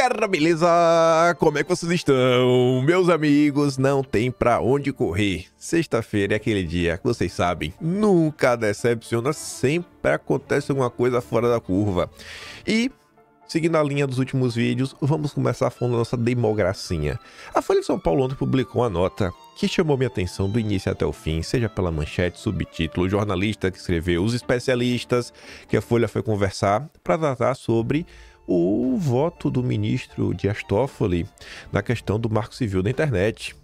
galera, beleza? Como é que vocês estão? Meus amigos, não tem pra onde correr. Sexta-feira é aquele dia que vocês sabem, nunca decepciona, sempre acontece alguma coisa fora da curva. E Seguindo a linha dos últimos vídeos, vamos começar falando da nossa democracia. A Folha de São Paulo ontem publicou uma nota que chamou minha atenção do início até o fim, seja pela manchete, subtítulo, jornalista que escreveu, os especialistas que a Folha foi conversar para tratar sobre o voto do ministro Dias Toffoli na questão do marco civil da internet.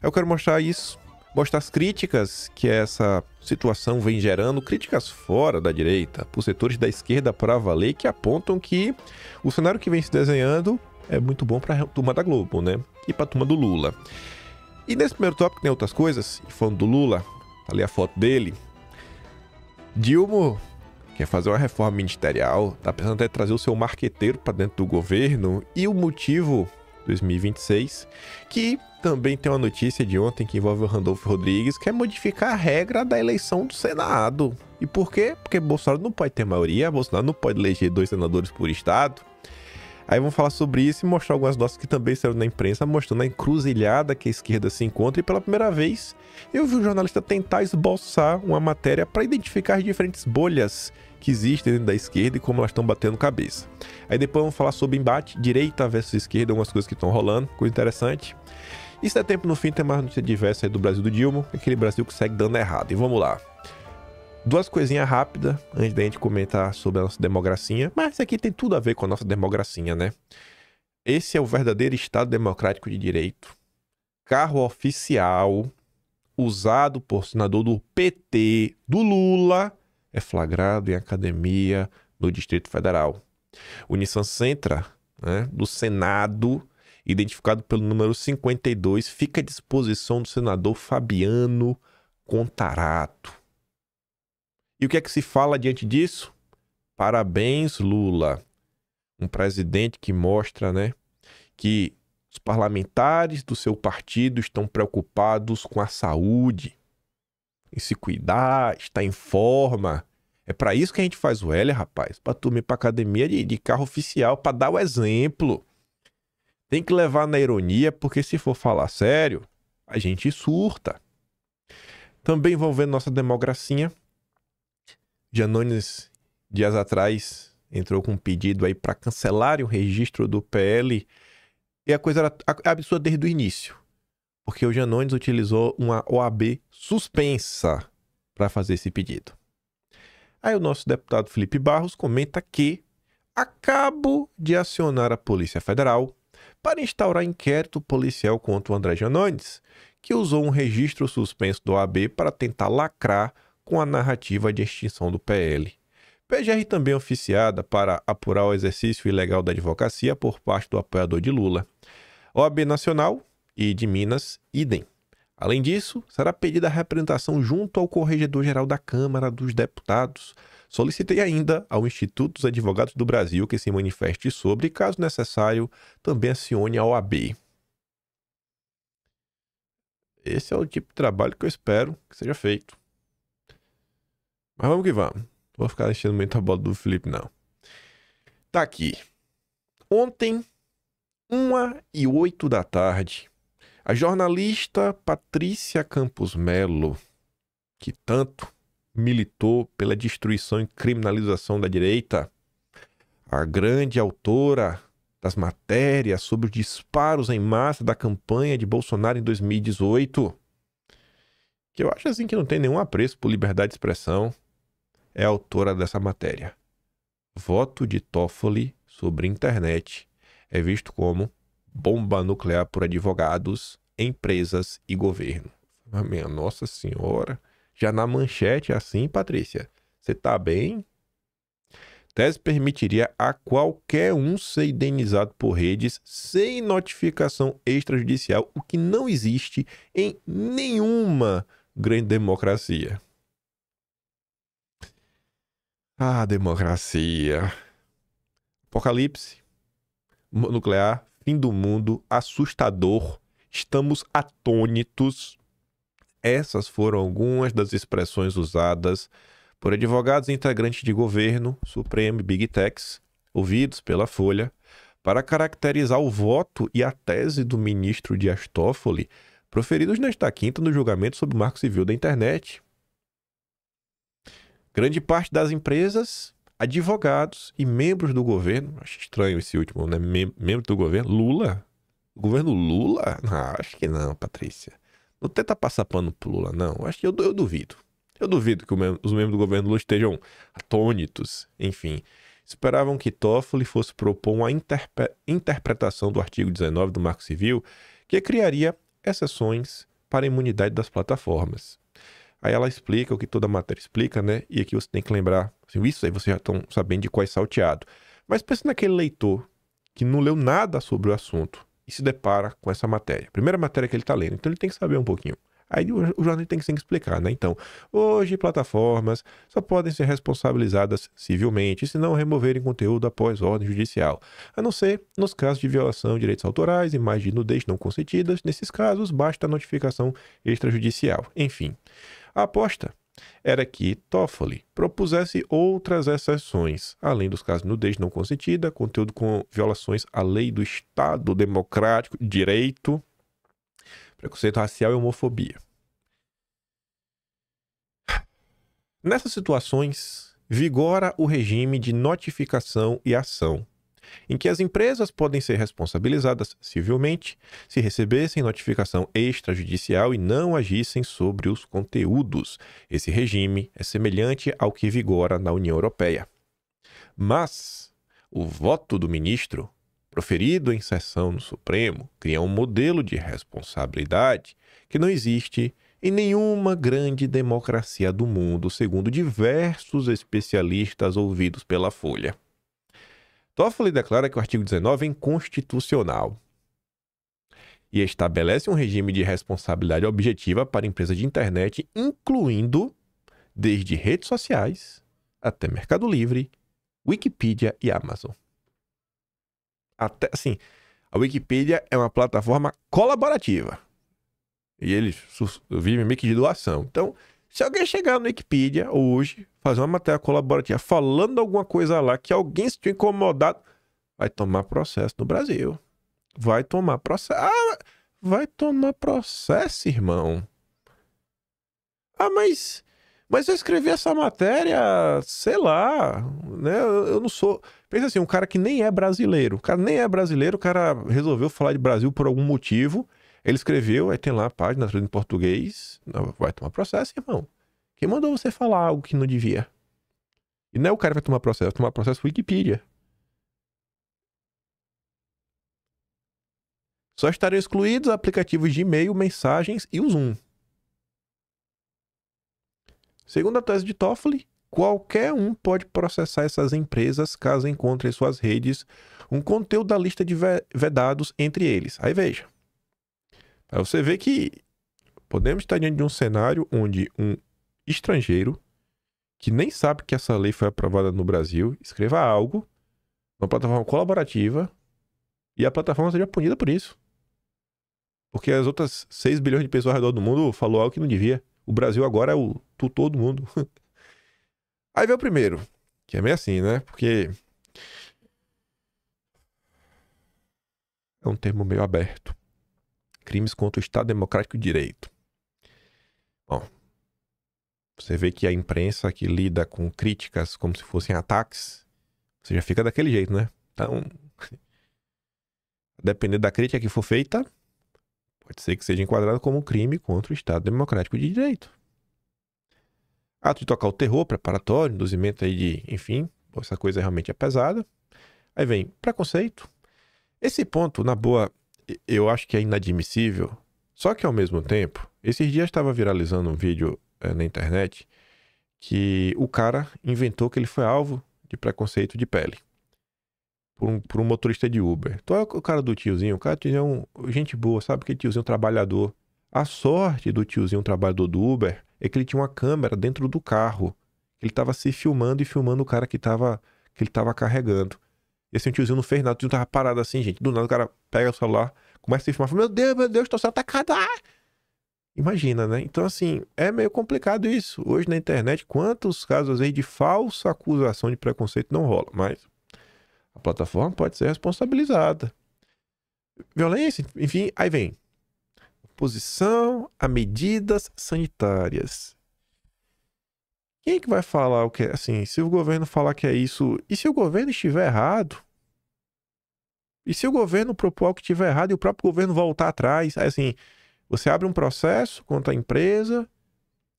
Eu quero mostrar isso mostrar as críticas que essa situação vem gerando, críticas fora da direita, por setores da esquerda para valer, que apontam que o cenário que vem se desenhando é muito bom para a turma da Globo, né? E para a turma do Lula. E nesse primeiro tópico tem outras coisas, falando do Lula, ali a foto dele. Dilma quer fazer uma reforma ministerial, tá pensando até trazer o seu marqueteiro para dentro do governo, e o motivo 2026, que também tem uma notícia de ontem que envolve o Randolfo Rodrigues, que é modificar a regra da eleição do Senado. E por quê? Porque Bolsonaro não pode ter maioria, Bolsonaro não pode eleger dois senadores por estado. Aí vamos falar sobre isso e mostrar algumas notas que também saíram na imprensa, mostrando a encruzilhada que a esquerda se encontra. E pela primeira vez, eu vi um jornalista tentar esboçar uma matéria para identificar as diferentes bolhas que existem dentro da esquerda e como elas estão batendo cabeça. Aí depois vamos falar sobre embate, direita versus esquerda, algumas coisas que estão rolando, coisa interessante. E se der tempo no fim, tem mais notícia diversa aí do Brasil do Dilma, aquele Brasil que segue dando errado. E vamos lá. Duas coisinhas rápidas antes da gente comentar sobre a nossa democracia, mas isso aqui tem tudo a ver com a nossa democracia, né? Esse é o verdadeiro Estado democrático de direito. Carro oficial usado por senador do PT, do Lula, é flagrado em academia no Distrito Federal. O Nissan Sentra, né, do Senado, identificado pelo número 52, fica à disposição do senador Fabiano Contarato. E o que é que se fala diante disso? Parabéns, Lula. Um presidente que mostra, né, que os parlamentares do seu partido estão preocupados com a saúde, em se cuidar, estar em forma. É para isso que a gente faz o L, rapaz. Para tu ir para academia de, de carro oficial, para dar o exemplo. Tem que levar na ironia, porque se for falar sério, a gente surta. Também envolvendo nossa democracia, Janones, dias atrás, entrou com um pedido aí para cancelarem o registro do PL. E a coisa era absurda desde o início. Porque o Janones utilizou uma OAB suspensa para fazer esse pedido. Aí o nosso deputado Felipe Barros comenta que acabo de acionar a Polícia Federal para instaurar inquérito policial contra o André Janones, que usou um registro suspenso do OAB para tentar lacrar com a narrativa de extinção do PL. PGR também oficiada para apurar o exercício ilegal da advocacia por parte do apoiador de Lula. OAB Nacional e de Minas, idem. Além disso, será pedida a representação junto ao Corregedor-Geral da Câmara dos Deputados. Solicitei ainda ao Instituto dos Advogados do Brasil que se manifeste sobre e, caso necessário, também acione a OAB. Esse é o tipo de trabalho que eu espero que seja feito. Mas vamos que vamos. Vou ficar enchendo muito a bola do Felipe, não. Tá aqui. Ontem, 1 e 8 da tarde, a jornalista Patrícia Campos Melo, que tanto militou pela destruição e criminalização da direita, a grande autora das matérias sobre os disparos em massa da campanha de Bolsonaro em 2018, que eu acho assim que não tem nenhum apreço por liberdade de expressão, é autora dessa matéria. Voto de Toffoli sobre internet é visto como bomba nuclear por advogados empresas e governo. Ah, minha Nossa Senhora. Já na manchete assim, Patrícia. Você tá bem? Tese permitiria a qualquer um ser indenizado por redes sem notificação extrajudicial, o que não existe em nenhuma grande democracia. Ah, democracia. Apocalipse. Nuclear. Fim do mundo. Assustador estamos atônitos. Essas foram algumas das expressões usadas por advogados integrantes de governo, Supremo e Big Techs, ouvidos pela Folha, para caracterizar o voto e a tese do ministro Dias Toffoli, proferidos nesta quinta no julgamento sobre o Marco Civil da Internet. Grande parte das empresas, advogados e membros do governo, acho estranho esse último, né? Mem membro do governo, Lula. O governo Lula? Não, acho que não, Patrícia. Não tenta passar pano pro Lula, não. Acho que eu, eu duvido. Eu duvido que os membros do governo Lula estejam atônitos, enfim. Esperavam que Toffoli fosse propor uma interpe- interpretação do artigo 19 do Marco Civil que criaria exceções para a imunidade das plataformas. Aí ela explica o que toda a matéria explica, né? E aqui você tem que lembrar, assim, isso aí vocês já estão sabendo de qual é salteado. Mas pense naquele leitor que não leu nada sobre o assunto e se depara com essa matéria. Primeira matéria que ele está lendo, então ele tem que saber um pouquinho. Aí o, jornalista tem que, tem explicar, né? Então, hoje plataformas só podem ser responsabilizadas civilmente se não removerem conteúdo após ordem judicial, a não ser nos casos de violação de direitos autorais, imagens de nudez não consentidas. Nesses casos, basta a notificação extrajudicial. Enfim, a aposta era que Toffoli propusesse outras exceções, além dos casos de nudez não consentida, conteúdo com violações à lei do Estado Democrático, direito, preconceito racial e homofobia. Nessas situações, vigora o regime de notificação e ação, em que as empresas podem ser responsabilizadas civilmente se recebessem notificação extrajudicial e não agissem sobre os conteúdos. Esse regime é semelhante ao que vigora na União Europeia. Mas o voto do ministro, proferido em sessão no Supremo, cria um modelo de responsabilidade que não existe em nenhuma grande democracia do mundo, segundo diversos especialistas ouvidos pela Folha. Toffoli declara que o artigo 19 é inconstitucional e estabelece um regime de responsabilidade objetiva para empresas de internet, incluindo desde redes sociais até Mercado Livre, Wikipedia e Amazon. Até assim, a Wikipedia é uma plataforma colaborativa. E eles vivem meio que de doação. Então, se alguém chegar no Wikipedia hoje, fazer uma matéria colaborativa falando alguma coisa lá que alguém se tiver incomodado, vai tomar processo no Brasil. Vai tomar processo. Ah, vai tomar processo, irmão. Ah, mas. Mas eu escrevi essa matéria, sei lá, né? Eu não sou. Pensa assim, um cara que nem é brasileiro. O cara nem é brasileiro, o cara resolveu falar de Brasil por algum motivo. Ele escreveu, aí tem lá a página em português. Vai tomar processo, irmão. Quem mandou você falar algo que não devia? E não é o cara que vai tomar processo, vai tomar processo Wikipedia. Só estariam excluídos aplicativos de e-mail, mensagens e o Zoom. Segundo a tese de Toffoli, qualquer um pode processar essas empresas caso encontre em suas redes um conteúdo da lista de vedados entre eles. Aí veja. Aí você vê que podemos estar diante de um cenário onde um estrangeiro que nem sabe que essa lei foi aprovada no Brasil escreva algo numa plataforma colaborativa e a plataforma seja punida por isso. Porque as outras 6 bilhões de pessoas ao redor do mundo falou algo que não devia. O Brasil agora é o tutor do mundo. Aí vem o primeiro, que é meio assim, né? Porque é um termo meio aberto crimes contra o Estado Democrático de Direito. Bom, você vê que a imprensa que lida com críticas como se fossem ataques, você já fica daquele jeito, né? Então, dependendo da crítica que for feita, pode ser que seja enquadrado como crime contra o Estado Democrático de Direito. Ato de tocar o terror, preparatório, induzimento aí de, enfim, essa coisa realmente é pesada. Aí vem preconceito. Esse ponto, na boa, eu acho que é inadmissível. Só que ao mesmo tempo, esses dias estava viralizando um vídeo é, na internet que o cara inventou que ele foi alvo de preconceito de pele por um, por um motorista de Uber. Então é o cara do tiozinho, o cara tinha um gente boa, sabe que tiozinho trabalhador. A sorte do tiozinho trabalhador do Uber é que ele tinha uma câmera dentro do carro. Ele estava se filmando e filmando o cara que tava que ele estava carregando. E assim, o tiozinho não fez nada, o tiozinho tava parado assim, gente. Do nada o cara pega o celular, começa a se filmar, meu Deus, meu Deus, tô sendo atacado. Ah! Imagina, né? Então, assim, é meio complicado isso. Hoje na internet, quantos casos aí de falsa acusação de preconceito não rola? Mas a plataforma pode ser responsabilizada. Violência, enfim, aí vem. Oposição a medidas sanitárias. Quem é que vai falar o que é assim? Se o governo falar que é isso, e se o governo estiver errado? E se o governo propor algo que estiver errado e o próprio governo voltar atrás? Aí, assim, você abre um processo contra a empresa,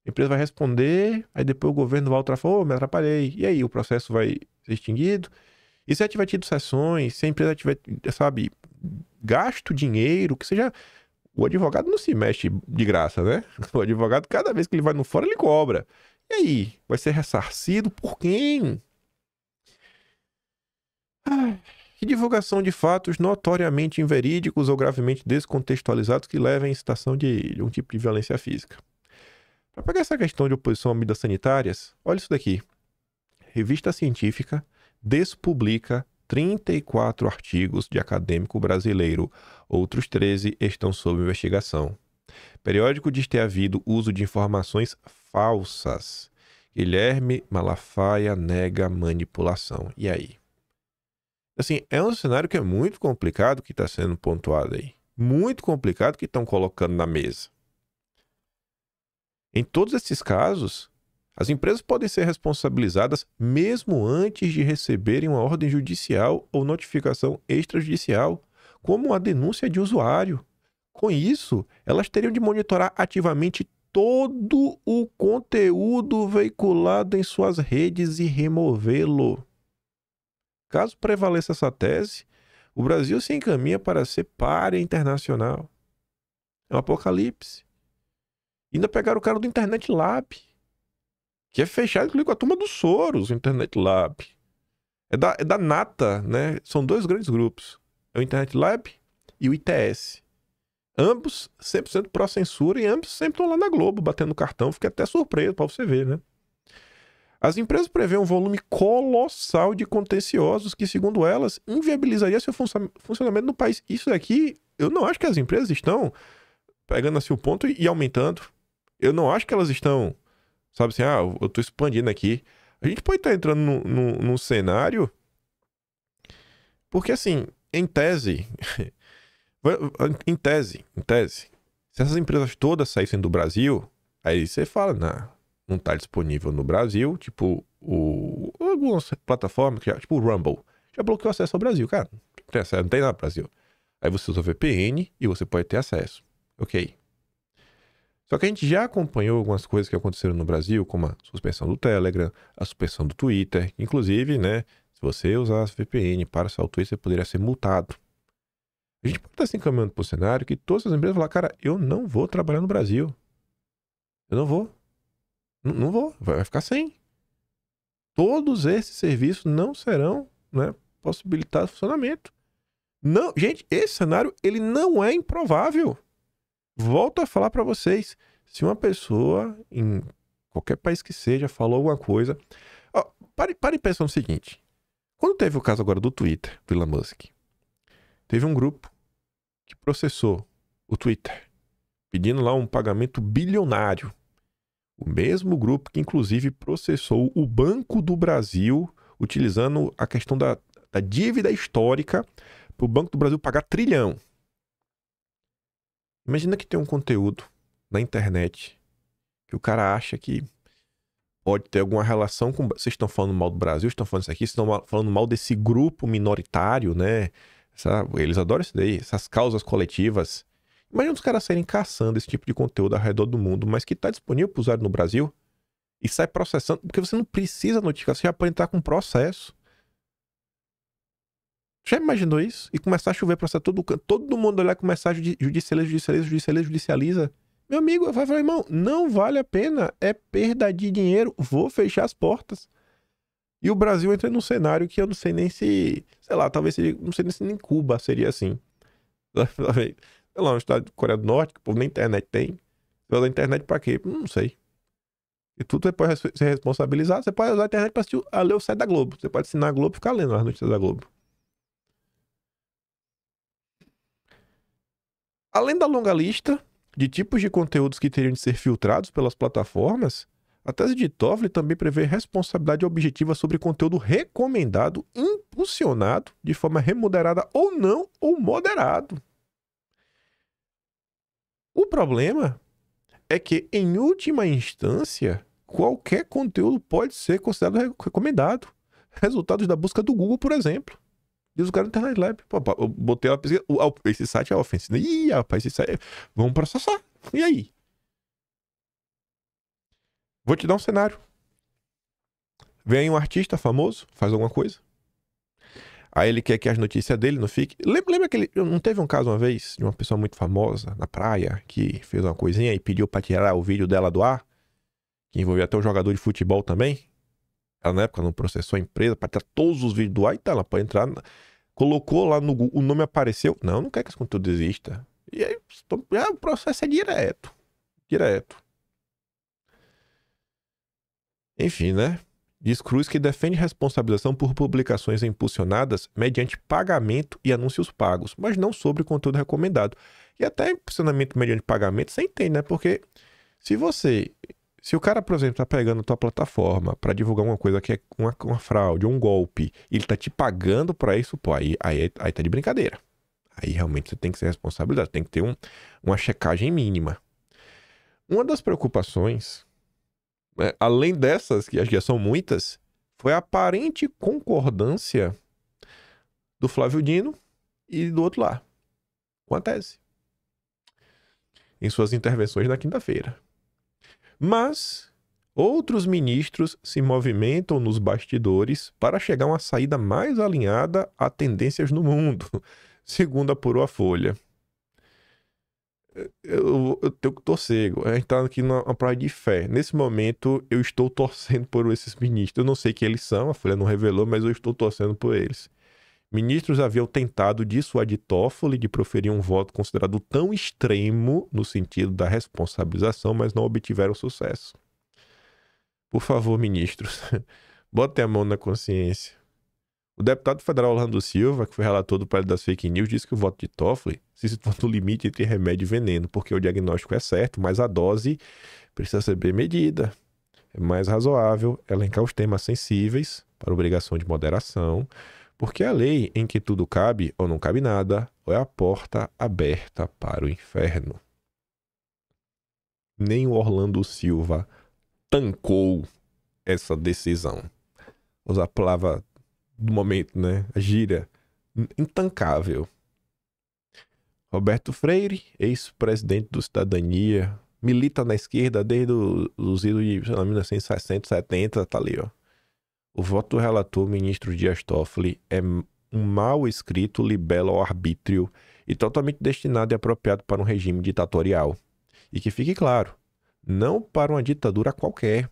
a empresa vai responder, aí depois o governo volta e fala, oh, me atrapalhei. E aí, o processo vai ser extinguido? E se tiver tido sessões, se a empresa tiver, sabe, gasto dinheiro, que seja. O advogado não se mexe de graça, né? O advogado, cada vez que ele vai no fora, ele cobra. E aí? Vai ser ressarcido por quem? E divulgação de fatos notoriamente inverídicos ou gravemente descontextualizados que levem à incitação de, de um tipo de violência física. Para pegar essa questão de oposição a medidas sanitárias, olha isso daqui. Revista científica despublica 34 artigos de acadêmico brasileiro. Outros 13 estão sob investigação. Periódico diz ter havido uso de informações falsas. Guilherme Malafaia nega manipulação. E aí? Assim, é um cenário que é muito complicado que está sendo pontuado aí. Muito complicado que estão colocando na mesa. Em todos esses casos, as empresas podem ser responsabilizadas mesmo antes de receberem uma ordem judicial ou notificação extrajudicial, como a denúncia de usuário. Com isso, elas teriam de monitorar ativamente todo o conteúdo veiculado em suas redes e removê-lo. Caso prevaleça essa tese, o Brasil se encaminha para ser párea internacional. É um apocalipse. Ainda pegaram o cara do Internet Lab, que é fechado, com a turma do Soros, o Internet Lab. É da, é da Nata, né? São dois grandes grupos. É o Internet Lab e o ITS. Ambos 100% pró-censura e ambos sempre estão lá na Globo, batendo cartão. Fiquei até surpreso para você ver, né? As empresas prevêem um volume colossal de contenciosos que, segundo elas, inviabilizaria seu funcionamento no país. Isso aqui, eu não acho que as empresas estão pegando assim o ponto e aumentando. Eu não acho que elas estão, sabe assim, ah, eu estou expandindo aqui. A gente pode estar entrando num cenário. Porque, assim, em tese. em tese, em tese. Se essas empresas todas saíssem do Brasil, aí você fala, não não está disponível no Brasil, tipo o, algumas plataformas, tipo o Rumble, já bloqueou acesso ao Brasil, cara. Não tem acesso, não tem nada no Brasil. Aí você usa VPN e você pode ter acesso. Ok. Só que a gente já acompanhou algumas coisas que aconteceram no Brasil, como a suspensão do Telegram, a suspensão do Twitter. Inclusive, né, se você usasse VPN para salvar o Twitter, você poderia ser multado. A gente pode estar se encaminhando para o cenário que todas as empresas falar, cara, eu não vou trabalhar no Brasil. Eu não vou. Não vou, vai ficar sem. Todos esses serviços não serão né, possibilitados funcionamento. Não, gente, esse cenário ele não é improvável. Volto a falar para vocês, se uma pessoa em qualquer país que seja falou alguma coisa, ó, pare, pare e pense no seguinte. Quando teve o caso agora do Twitter, do Elon Musk, teve um grupo que processou o Twitter, pedindo lá um pagamento bilionário o mesmo grupo que, inclusive, processou o Banco do Brasil, utilizando a questão da, da dívida histórica para o Banco do Brasil pagar trilhão. Imagina que tem um conteúdo na internet que o cara acha que pode ter alguma relação com. Vocês estão falando mal do Brasil, estão falando isso aqui, vocês estão falando mal desse grupo minoritário, né? Essa... Eles adoram isso daí, essas causas coletivas. Imagina os caras saírem caçando esse tipo de conteúdo ao redor do mundo, mas que está disponível para usar no Brasil e sai processando, porque você não precisa notificar, você já pode entrar com processo. Já imaginou isso? E começar a chover processo todo todo mundo olhar começar a judicializa, judicializa, judicializa, judicializa. Meu amigo, vai falar, irmão, não vale a pena, é perda de dinheiro, vou fechar as portas. E o Brasil entra num cenário que eu não sei nem se, sei lá, talvez seria, não sei nem se nem Cuba seria assim. sei lá, um estado de Coreia do Norte, que o povo nem internet tem. Você usa a internet pra quê? Não sei. E tudo você pode ser responsabilizado. Você pode usar a internet pra assistir a ler o site da Globo. Você pode assinar a Globo e ficar lendo as notícias da Globo. Além da longa lista de tipos de conteúdos que teriam de ser filtrados pelas plataformas, A tese de Toffoli também prevê responsabilidade objetiva sobre conteúdo recomendado, impulsionado de forma remunerada ou não, ou moderado. O problema é que, em última instância, qualquer conteúdo pode ser considerado recomendado. Resultados da busca do Google, por exemplo. Diz o cara no Internet Lab. Pô, eu botei uma pesquisa. Esse site é ofensivo. Ih, rapaz, esse site. É, vamos processar. E aí? Vou te dar um cenário. Vem um artista famoso, faz alguma coisa. Aí ele quer que as notícias dele não fiquem. Lembra, lembra que ele não teve um caso uma vez de uma pessoa muito famosa na praia que fez uma coisinha e pediu para tirar o vídeo dela do ar? Que envolvia até um jogador de futebol também. Ela na época não processou a empresa para tirar todos os vídeos do ar e tá, ela pode entrar. Colocou lá no Google, o nome apareceu. Não, não quer que esse conteúdo exista. E aí o processo é direto. Direto. Enfim, né? Diz Cruz que defende responsabilização por publicações impulsionadas mediante pagamento e anúncios pagos, mas não sobre conteúdo recomendado. E até impulsionamento mediante pagamento você entende, né? Porque se você. Se o cara, por exemplo, tá pegando a tua plataforma para divulgar uma coisa que é uma, uma fraude, um golpe, e ele tá te pagando para isso, pô, aí, aí, aí tá de brincadeira. Aí realmente você tem que ser responsabilidade, tem que ter um, uma checagem mínima. Uma das preocupações né, além dessas, que já são muitas, foi a aparente concordância do Flávio Dino e do outro lá, com a tese, em suas intervenções na quinta-feira. Mas outros ministros se movimentam nos bastidores para chegar a uma saída mais alinhada a tendências no mundo, segundo apurou a Folha eu, eu tenho que torcer. A gente tá aqui numa praia de fé. Nesse momento, eu estou torcendo por esses ministros. Eu não sei quem eles são, a Folha não revelou, mas eu estou torcendo por eles. Ministros haviam tentado dissuadir Toffoli de proferir um voto considerado tão extremo no sentido da responsabilização, mas não obtiveram sucesso. Por favor, ministros, botem a mão na consciência. O deputado federal Orlando Silva, que foi relator do prédio das fake news, disse que o voto de Toffoli se situa no limite entre remédio e veneno, porque o diagnóstico é certo, mas a dose precisa ser bem medida. É mais razoável elencar os temas sensíveis para obrigação de moderação, porque a lei em que tudo cabe ou não cabe nada, é a porta aberta para o inferno. Nem o Orlando Silva tancou essa decisão. Usar a palavra do momento, né? A gíria intancável. Roberto Freire, ex-presidente do Cidadania, milita na esquerda desde os idos de 1960, 70, tá ali, ó. O voto do relator, ministro Dias Toffoli, é um mal escrito libelo ao arbítrio e totalmente destinado e apropriado para um regime ditatorial. E que fique claro, não para uma ditadura qualquer.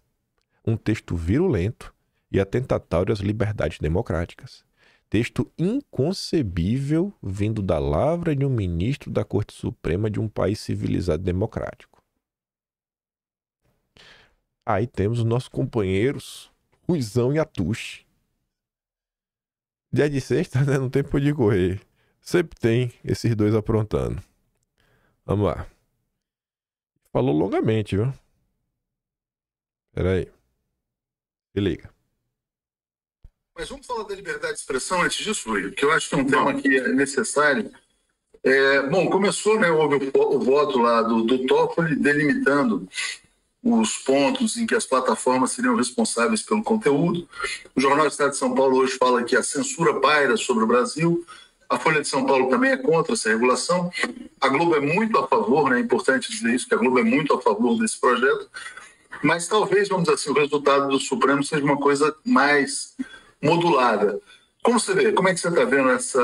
Um texto virulento, e atentatório às liberdades democráticas. Texto inconcebível vindo da lavra de um ministro da Corte Suprema de um país civilizado democrático. Aí temos os nossos companheiros Ruizão e Atushi. Dia de sexta, né? Não tem por de correr. Sempre tem esses dois aprontando. Vamos lá. Falou longamente, viu? Pera aí. Se liga. Mas vamos falar da liberdade de expressão antes disso, Luiz, que eu acho que é um tema que é necessário. É, bom, começou, né, houve o, o voto lá do, do Toffoli delimitando os pontos em que as plataformas seriam responsáveis pelo conteúdo. O Jornal do Estado de São Paulo hoje fala que a censura paira sobre o Brasil. A Folha de São Paulo também é contra essa regulação. A Globo é muito a favor, né? é importante dizer isso, que a Globo é muito a favor desse projeto. Mas talvez, vamos dizer assim, o resultado do Supremo seja uma coisa mais modulada. Como você vê? Como é que você está vendo essa,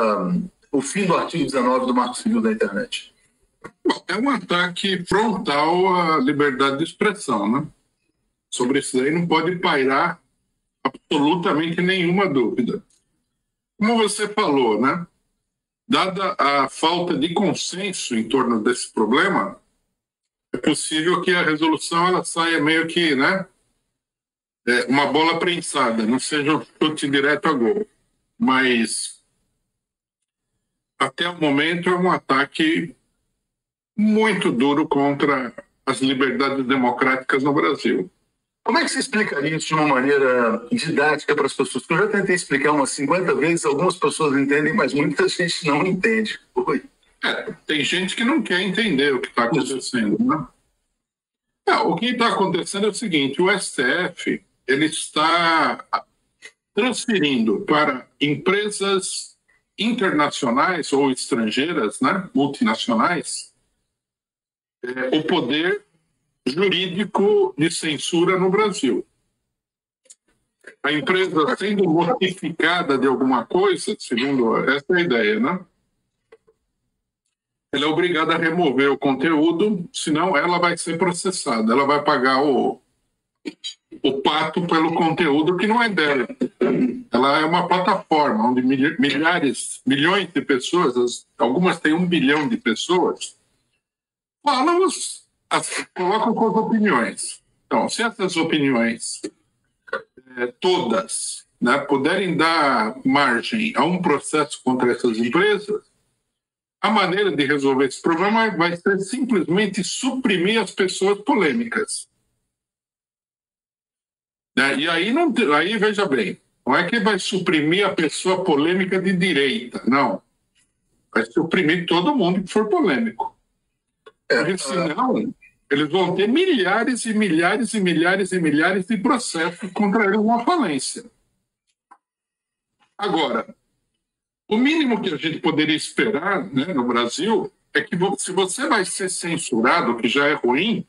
o fim do artigo 19 do Marco Civil da Internet? É um ataque frontal à liberdade de expressão, né? Sobre isso aí não pode pairar absolutamente nenhuma dúvida. Como você falou, né? Dada a falta de consenso em torno desse problema, é possível que a resolução ela saia meio que, né, é, uma bola prensada, não seja um chute direto a gol. Mas até o momento é um ataque muito duro contra as liberdades democráticas no Brasil. Como é que você explicaria isso de uma maneira didática para as pessoas? Eu já tentei explicar umas 50 vezes, algumas pessoas entendem, mas muita gente não entende. Oi. É, tem gente que não quer entender o que está acontecendo. Né? É, o que está acontecendo é o seguinte: o STF ele está transferindo para empresas internacionais ou estrangeiras, né, multinacionais, é, o poder jurídico de censura no Brasil. A empresa sendo notificada de alguma coisa, segundo essa é a ideia, né? Ela é obrigada a remover o conteúdo, senão ela vai ser processada. Ela vai pagar o, o pato pelo conteúdo que não é dela. Ela é uma plataforma onde milhares, milhões de pessoas, algumas têm um bilhão de pessoas, falam os colocam com as opiniões. Então, se essas opiniões é, todas né, puderem dar margem a um processo contra essas empresas, a maneira de resolver esse problema vai ser simplesmente suprimir as pessoas polêmicas. Né? E aí, não, aí, veja bem, não é que vai suprimir a pessoa polêmica de direita, não. Vai suprimir todo mundo que for polêmico. É, Porque senão, eles vão ter milhares e milhares e milhares e milhares de processos contra eles na falência. Agora, o mínimo que a gente poderia esperar né, no Brasil é que se você vai ser censurado, que já é ruim,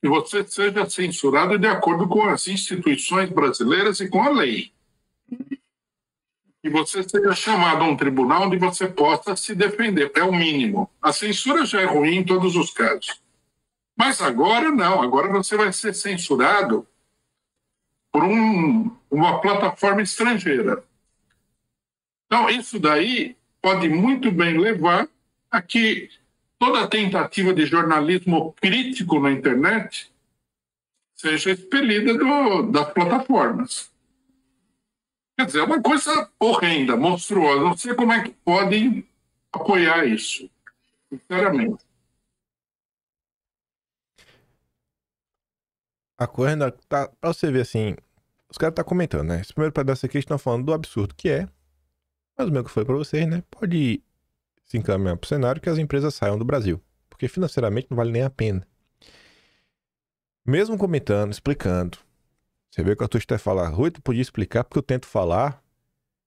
que você seja censurado de acordo com as instituições brasileiras e com a lei. Que você seja chamado a um tribunal onde você possa se defender. É o mínimo. A censura já é ruim em todos os casos. Mas agora não, agora você vai ser censurado por um, uma plataforma estrangeira. Então, isso daí pode muito bem levar a que toda tentativa de jornalismo crítico na internet seja expelida do, das plataformas. Quer dizer, é uma coisa horrenda, monstruosa. Não sei como é que podem apoiar isso, sinceramente. a coisa tá. Pra você ver assim. Os caras tá comentando, né? Esse primeiro pedaço aqui estão falando do absurdo que é. Mas o meu que foi para vocês, né? Pode se encaminhar pro cenário que as empresas saiam do Brasil. Porque financeiramente não vale nem a pena. Mesmo comentando, explicando. Você vê que a Steph fala, Rui, tu podia explicar porque eu tento falar.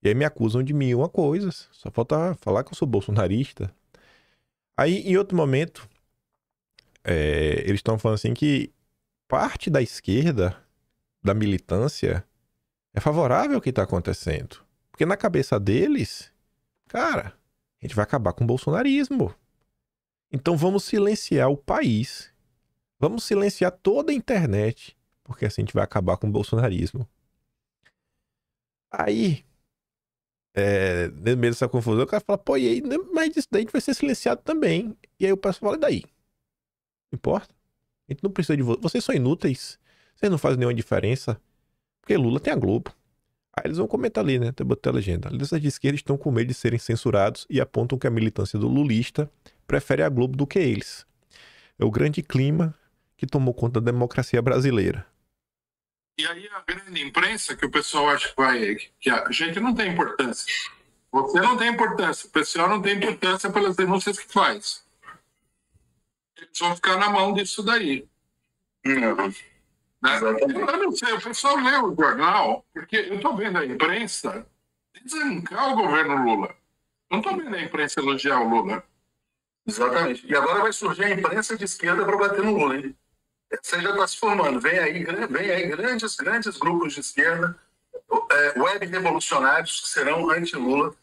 E aí me acusam de mil uma coisas. Só falta falar que eu sou bolsonarista. Aí, em outro momento, é, eles estão falando assim que parte da esquerda, da militância, é favorável ao que está acontecendo. Porque na cabeça deles, cara, a gente vai acabar com o bolsonarismo. Então vamos silenciar o país. Vamos silenciar toda a internet. Porque assim a gente vai acabar com o bolsonarismo. Aí, é, no meio dessa confusão, o cara fala, pô, e aí, mas isso daí vai ser silenciado também. E aí o pessoal fala, e daí? Não importa. A gente não precisa de vocês. Vocês são inúteis. Vocês não fazem nenhuma diferença. Porque Lula tem a Globo. Aí eles vão comentar ali, né? Até botei a legenda. Lideranças de esquerda estão com medo de serem censurados e apontam que a militância do lulista prefere a Globo do que eles. É o grande clima que tomou conta da democracia brasileira. E aí a grande imprensa que o pessoal acha que vai. que a gente não tem importância. Você não tem importância, o pessoal não tem importância pelas denúncias que faz eles vão ficar na mão disso daí. Não. Né? Eu não sei, o pessoal lê o jornal, porque eu estou vendo a imprensa desancar o governo Lula. Não estou vendo a imprensa elogiar o Lula. Exatamente. E agora vai surgir a imprensa de esquerda para bater no Lula, hein? Você já está se formando. Vem aí, vem aí grandes, grandes grupos de esquerda, é, web revolucionários que serão anti-Lula,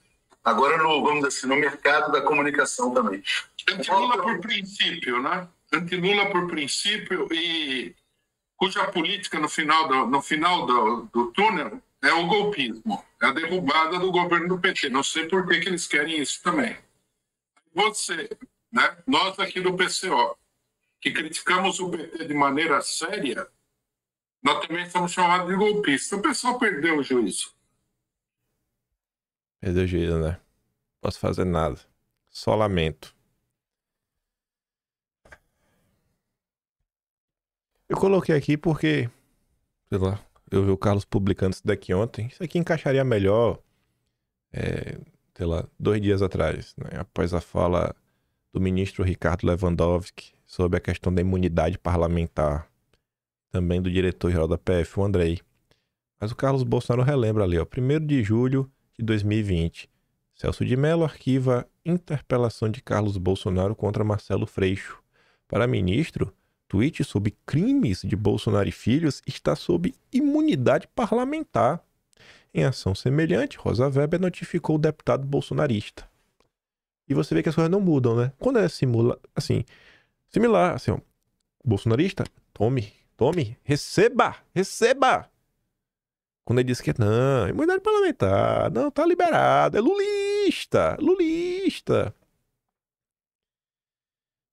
agora no, vamos dizer assim, no mercado da comunicação também. Anti-Lula por princípio, né? Anti-Lula por princípio e cuja política no final do, no final do, do túnel é o golpismo, é a derrubada do governo do PT. Não sei por que, que eles querem isso também. Você, né? nós aqui do PCO, que criticamos o PT de maneira séria, nós também somos chamados de golpistas. O pessoal perdeu o juízo. Perdeu o juízo, né? Posso fazer nada. Só lamento. Eu coloquei aqui porque sei lá, eu vi o Carlos publicando isso daqui ontem. Isso aqui encaixaria melhor, é, sei lá, dois dias atrás, né? após a fala do ministro Ricardo Lewandowski sobre a questão da imunidade parlamentar, também do diretor-geral da PF, o Andrei. Mas o Carlos Bolsonaro relembra ali, ó, 1 de julho de 2020. Celso de Mello arquiva interpelação de Carlos Bolsonaro contra Marcelo Freixo. Para ministro, tweet sobre crimes de Bolsonaro e filhos está sob imunidade parlamentar. Em ação semelhante, Rosa Weber notificou o deputado bolsonarista. E você vê que as coisas não mudam, né? Quando é simula, assim, similar, assim, ó, bolsonarista, tome, tome, receba, receba. Quando ele diz que não, imunidade parlamentar, não, tá liberado, é lulista, lulista.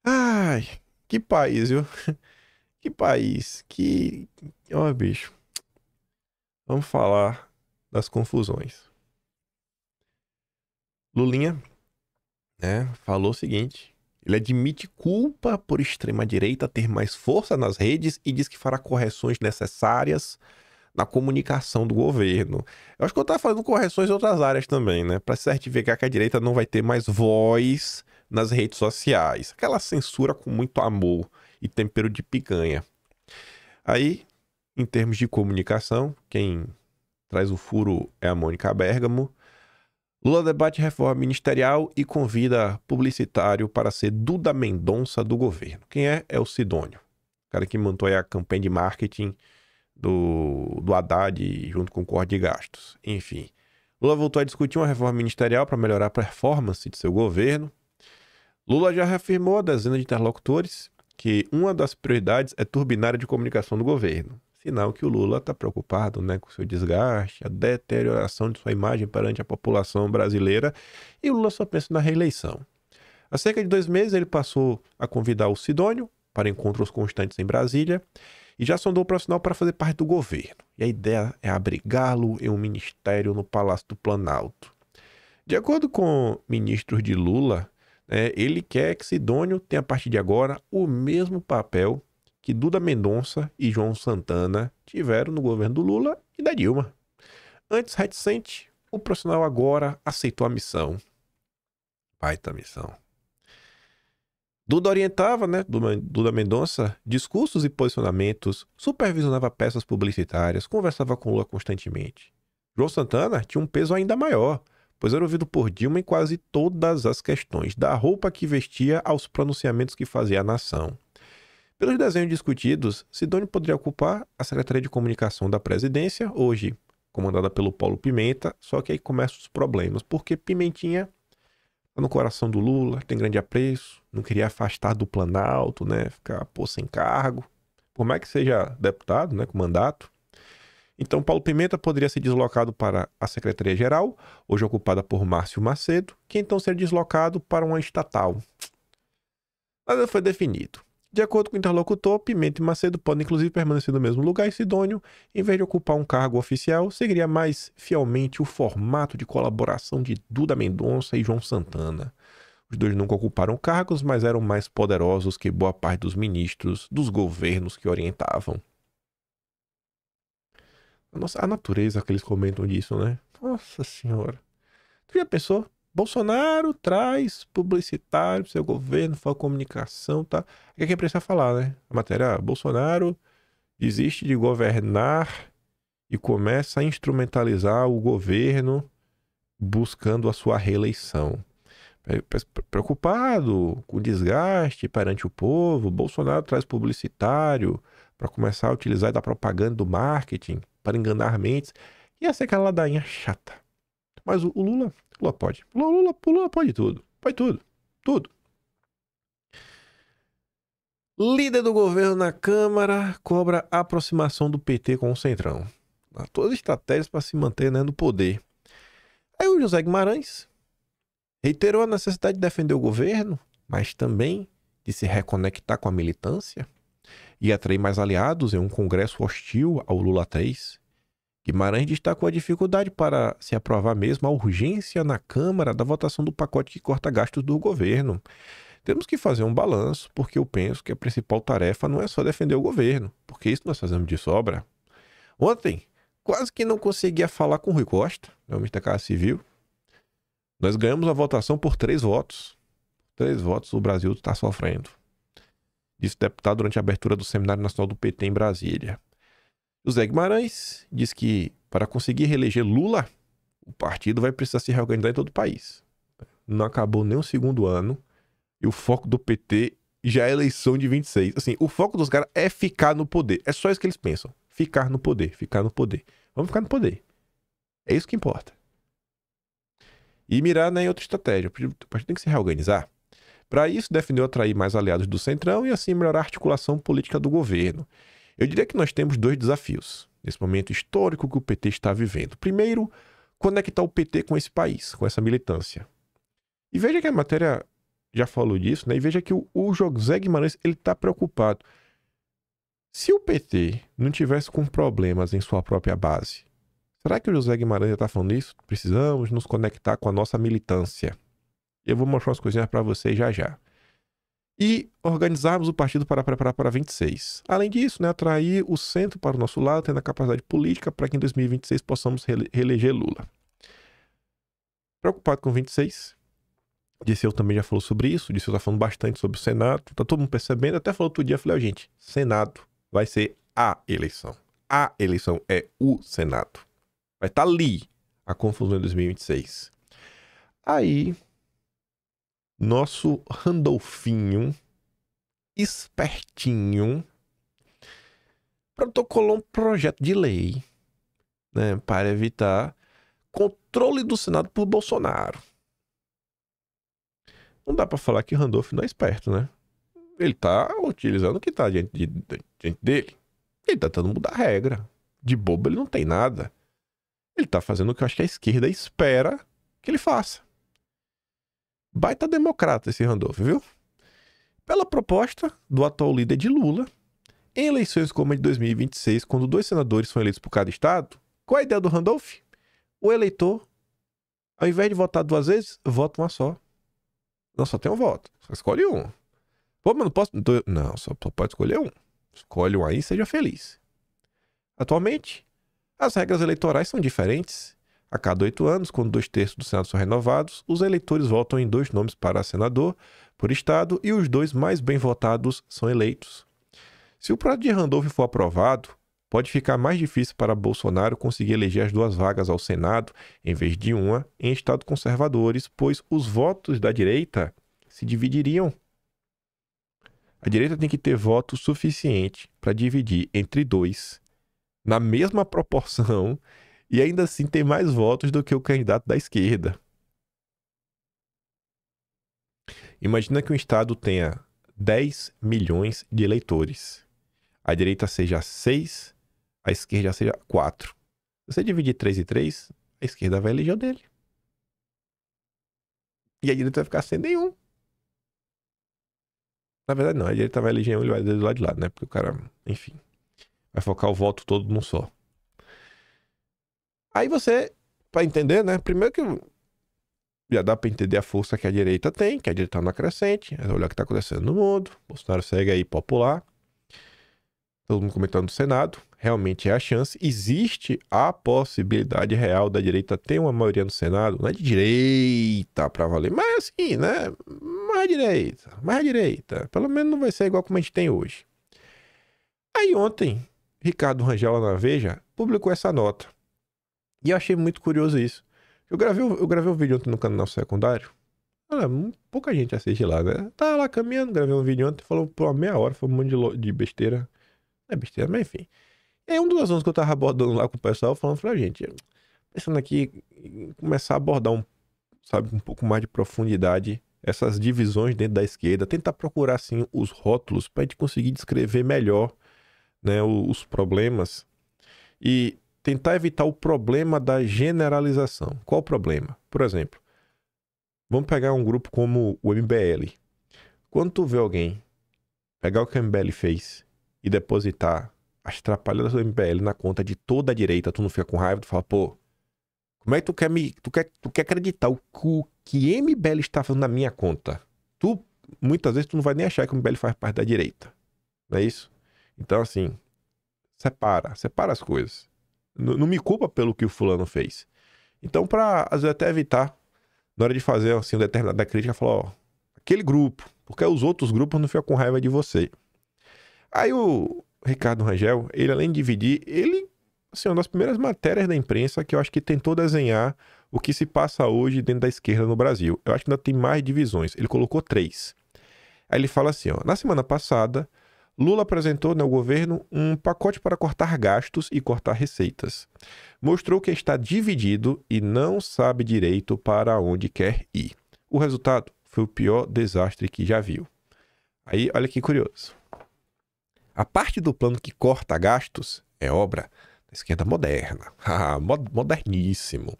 Ai, que país, viu? Que país, que... Ó, oh, bicho. Vamos falar das confusões. Lulinha, né, falou o seguinte. Ele admite culpa por extrema-direita ter mais força nas redes e diz que fará correções necessárias na comunicação do governo. Eu acho que eu estava fazendo correções em outras áreas também, né? Para certificar que a direita não vai ter mais voz nas redes sociais. Aquela censura com muito amor e tempero de picanha. Aí, em termos de comunicação, quem traz o furo é a Mônica Bergamo. Lula debate reforma ministerial e convida publicitário para ser Duda Mendonça do governo. Quem é? É o Sidônio. O cara que montou a campanha de marketing do, do Haddad junto com o corte de gastos. Enfim. Lula voltou a discutir uma reforma ministerial para melhorar a performance de seu governo. Lula já reafirmou a dezena de interlocutores que uma das prioridades é turbinar de comunicação do governo. Sinal que o Lula está preocupado né, com seu desgaste, a deterioração de sua imagem perante a população brasileira, e o Lula só pensa na reeleição. Há cerca de dois meses ele passou a convidar o Sidônio para encontros constantes em Brasília e já sondou o profissional para fazer parte do governo. E a ideia é abrigá-lo em um ministério no Palácio do Planalto. De acordo com ministros de Lula, né, ele quer que Sidônio tenha a partir de agora o mesmo papel que Duda Mendonça e João Santana tiveram no governo do Lula e da Dilma. Antes reticente, o profissional agora aceitou a missão. Baita missão. Duda orientava, né, Duda Mendonça, discursos e posicionamentos, supervisionava peças publicitárias, conversava com Lula constantemente. João Santana tinha um peso ainda maior, pois era ouvido por Dilma em quase todas as questões, da roupa que vestia aos pronunciamentos que fazia à nação. Pelos desenhos discutidos, Sidônio poderia ocupar a Secretaria de Comunicação da Presidência, hoje comandada pelo Paulo Pimenta, só que aí começam os problemas, porque Pimentinha tá no coração do Lula, tem grande apreço, não queria afastar do Planalto, né, ficar pô, sem cargo, por mais que seja deputado, né, com mandato. Então, Paulo Pimenta poderia ser deslocado para a Secretaria-Geral, hoje ocupada por Márcio Macedo, que então seria deslocado para uma estatal. Nada foi definido. De acordo com o interlocutor, Pimenta e Macedo podem inclusive permanecer no mesmo lugar e Sidônio, em vez de ocupar um cargo oficial, seguiria mais fielmente o formato de colaboração de Duda Mendonça e João Santana. Os dois nunca ocuparam cargos, mas eram mais poderosos que boa parte dos ministros dos governos que orientavam. Nossa, a natureza que eles comentam disso, né? Nossa senhora. Tu já pensou? Bolsonaro traz publicitário pro seu governo, fala comunicação, tá? O que é que precisa falar, né? A matéria, Bolsonaro desiste de governar e começa a instrumentalizar o governo buscando a sua reeleição. Preocupado com desgaste perante o povo, Bolsonaro traz publicitário para começar a utilizar da propaganda do marketing para enganar mentes. E essa é aquela ladainha chata. Mas o, o Lula, Lula pode. Lula, Lula, Lula pode tudo. Pode tudo. Tudo. Líder do governo na Câmara cobra aproximação do PT com o Centrão. Todas as estratégias para se manter né, no poder. Aí o José Guimarães reiterou a necessidade de defender o governo, mas também de se reconectar com a militância e atrair mais aliados em um congresso hostil ao Lula 3 Guimarães destacou a dificuldade para se aprovar mesmo a urgência na Câmara da votação do pacote que corta gastos do governo. Temos que fazer um balanço, porque eu penso que a principal tarefa não é só defender o governo, porque isso nós fazemos de sobra. Ontem, quase que não conseguia falar com o Rui Costa, o ministro da Casa Civil. Nós ganhamos a votação por três votos. Três votos o Brasil está sofrendo. Disse deputado durante a abertura do Seminário Nacional do PT em Brasília. José Guimarães diz que para conseguir reeleger Lula, o partido vai precisar se reorganizar em todo o país. Não acabou nem o segundo ano e o foco do PT já é eleição de 26. Assim, o foco dos caras é ficar no poder. É só isso que eles pensam. Ficar no poder, ficar no poder. Vamos ficar no poder. É isso que importa. E mirar né, em outra estratégia. O partido tem que se reorganizar. Para isso, definiu atrair mais aliados do Centrão e assim melhorar a articulação política do governo. Eu diria que nós temos dois desafios nesse momento histórico que o PT está vivendo. Primeiro, conectar o PT com esse país, com essa militância. E veja que a matéria já falou disso, né? E veja que o, o José Guimarães ele está preocupado. Se o PT não tivesse com problemas em sua própria base, será que o José Guimarães já está falando isso? Precisamos nos conectar com a nossa militância. Eu vou mostrar umas coisinhas para vocês já já e organizarmos o partido para preparar para 26. Além disso, né, atrair o centro para o nosso lado, tendo a capacidade política para que em 2026 possamos reeleger Lula. Preocupado com 26. Disseu também já falou sobre isso, Disseu está falando bastante sobre o Senado, tá todo mundo percebendo, até falou outro dia, falei, oh, gente, Senado vai ser a eleição. A eleição é o Senado. Vai estar tá ali a confusão em 2026. Aí, nosso Randolfinho, espertinho, protocolou um projeto de lei né, para evitar controle do Senado por Bolsonaro. Não dá para falar que Randolph não é esperto, né? Ele tá utilizando o que tá diante, de, diante dele. Ele tá tentando mudar a regra. De bobo ele não tem nada. Ele tá fazendo o que eu acho que a esquerda espera que ele faça. Baita democrata esse Randolph, viu? Pela proposta do atual líder de Lula, em eleições como a de 2026, quando dois senadores são eleitos por cada estado, qual a ideia do Randolph? O eleitor, ao invés de votar duas vezes, vota uma só. Não, só tem um voto. Só escolhe um. Pô, mas não posso. Não, só pode escolher um. Escolhe um aí e seja feliz. Atualmente, as regras eleitorais são diferentes a cada oito anos, quando dois terços do Senado são renovados, os eleitores votam em dois nomes para senador por estado e os dois mais bem votados são eleitos. Se o projeto de Randolph for aprovado, pode ficar mais difícil para Bolsonaro conseguir eleger as duas vagas ao Senado, em vez de uma, em estados conservadores, pois os votos da direita se dividiriam. A direita tem que ter voto suficiente para dividir entre dois, na mesma proporção e ainda assim tem mais votos do que o candidato da esquerda. Imagina que um estado tenha 10 milhões de eleitores. A direita seja 6, a esquerda seja 4. Se você dividir 3 e 3, a esquerda vai eleger o dele. E a direita vai ficar sem nenhum. Na verdade, não. A direita vai eleger um ele vai do lado de lá, né? Porque o cara, enfim, vai focar o voto todo num só. Aí você, para entender, né? Primeiro que já dá para entender a força que a direita tem, que a direita tá na crescente, é olhar o que está acontecendo no mundo. Bolsonaro segue aí popular. Todo mundo comentando no Senado. Realmente é a chance. Existe a possibilidade real da direita ter uma maioria no Senado. Não é de direita para valer, mas assim, né? Mais direita, mais direita. Pelo menos não vai ser igual como a gente tem hoje. Aí ontem, Ricardo Rangel na Veja publicou essa nota. E eu achei muito curioso isso. Eu gravei, eu gravei um vídeo ontem no canal secundário. Olha, pouca gente assiste lá, né? Tava lá caminhando, gravei um vídeo ontem, falou por uma meia hora, foi um monte de, de besteira. Não é besteira, mas enfim. Aí um dos assuntos que eu tava abordando lá com o pessoal, falando, falei, gente, pensando aqui começar a abordar um, sabe, um pouco mais de profundidade essas divisões dentro da esquerda, tentar procurar, assim, os rótulos para gente conseguir descrever melhor, né, os problemas. E tentar evitar o problema da generalização. Qual o problema? Por exemplo, vamos pegar um grupo como o MBL. Quando tu vê alguém pegar o que o MBL fez e depositar as trapalhadas do MBL na conta de toda a direita, tu não fica com raiva, tu fala, pô, como é que tu quer me. Tu quer, tu quer acreditar o que o MBL está fazendo na minha conta? Tu, muitas vezes, tu não vai nem achar que o MBL faz parte da direita. Não é isso? Então, assim, Separa, separa as coisas. Não me culpa pelo que o fulano fez. Então, para às vezes até evitar, na hora de fazer assim, uma determinada crítica, falar, ó, aquele grupo, porque os outros grupos não ficam com raiva de você. Aí o Ricardo Rangel, ele além de dividir, ele, assim, uma das primeiras matérias da imprensa que eu acho que tentou desenhar o que se passa hoje dentro da esquerda no Brasil. Eu acho que ainda tem mais divisões. Ele colocou três. Aí ele fala assim, ó, na semana passada, Lula apresentou no governo um pacote para cortar gastos e cortar receitas. Mostrou que está dividido e não sabe direito para onde quer ir. O resultado foi o pior desastre que já viu. Aí, olha que curioso. A parte do plano que corta gastos é obra da esquerda moderna. Ah, moderníssimo.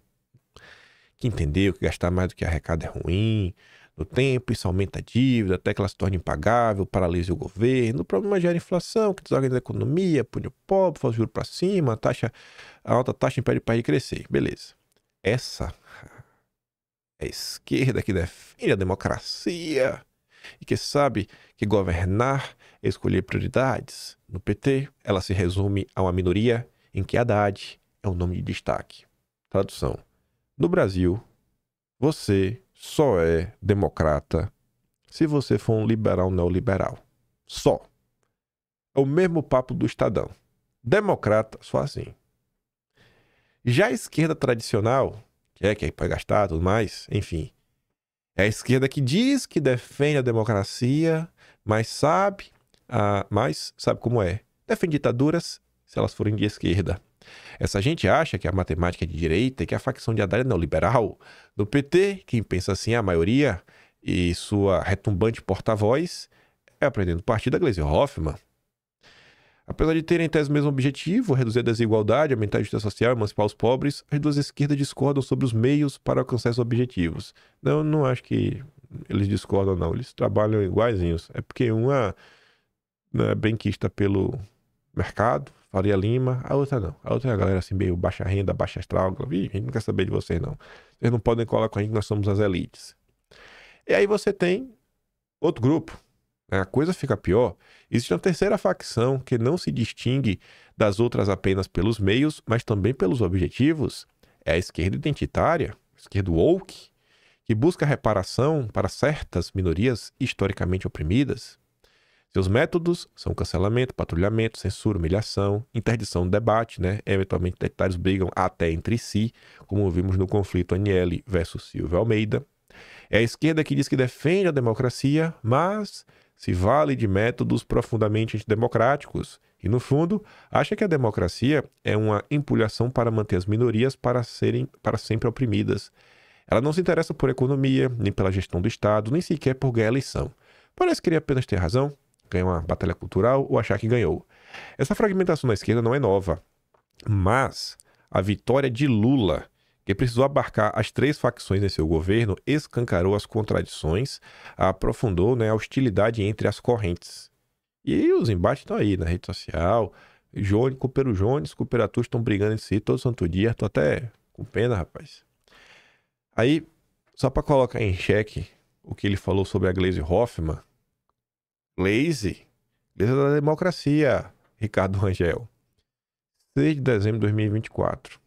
Que entendeu que gastar mais do que arrecada é ruim, no tempo, isso aumenta a dívida até que ela se torne impagável, paralise o governo. O problema gera inflação, que desorganiza a economia, pune o pobre, faz juros para cima, a, taxa, a alta taxa impede o país crescer. Beleza. Essa é a esquerda que defende a democracia e que sabe que governar é escolher prioridades. No PT, ela se resume a uma minoria em que Haddad é um nome de destaque. Tradução. No Brasil, você só é democrata se você for um liberal neoliberal. Só. É o mesmo papo do Estadão. Democrata, só assim. Já a esquerda tradicional, que é que é para gastar tudo mais, enfim, é a esquerda que diz que defende a democracia, mas sabe, ah, mas sabe como é. Defende ditaduras se elas forem de esquerda. Essa gente acha que a matemática é de direita e que a facção de Haddad é neoliberal. No PT, quem pensa assim, a maioria e sua retumbante porta-voz é aprendendo partido da Gleisi Hoffmann. Apesar de terem tese o mesmo objetivo, reduzir a desigualdade, aumentar a justiça social, emancipar os pobres, as duas esquerdas discordam sobre os meios para alcançar esses objetivos. Não, não acho que eles discordam, não. Eles trabalham iguaizinhos. É porque uma é né, benquista pelo mercado, Faria Lima, a outra não. A outra é a galera assim, meio baixa renda, baixa astral. A gente não quer saber de vocês, não. Vocês não podem colar com a gente, nós somos as elites. E aí você tem outro grupo. Né? A coisa fica pior. Existe uma terceira facção que não se distingue das outras apenas pelos meios, mas também pelos objetivos. É a esquerda identitária, a esquerda woke, que busca reparação para certas minorias historicamente oprimidas. Seus métodos são cancelamento, patrulhamento, censura, humilhação, interdição do debate, né? Eventualmente, deputados brigam até entre si, como vimos no conflito Aniele versus Silvio Almeida. É a esquerda que diz que defende a democracia, mas se vale de métodos profundamente antidemocráticos e, no fundo, acha que a democracia é uma empulhação para manter as minorias para serem para sempre oprimidas. Ela não se interessa por economia, nem pela gestão do Estado, nem sequer por ganhar eleição. Parece querer apenas ter razão, ganhar uma batalha cultural ou achar que ganhou. Essa fragmentação na esquerda não é nova, mas a vitória de Lula, que precisou abarcar as três facções em seu governo, escancarou as contradições, aprofundou né, a hostilidade entre as correntes. E os embates estão aí na rede social. Jones, Cupero Jones, Cooperatu estão brigando entre si todo santo dia. Tô até com pena, rapaz. Aí, só para colocar em xeque o que ele falou sobre a Glaze Hoffman, Glaze. Glaze da democracia, Ricardo Rangel. 6 de dezembro de 2024. O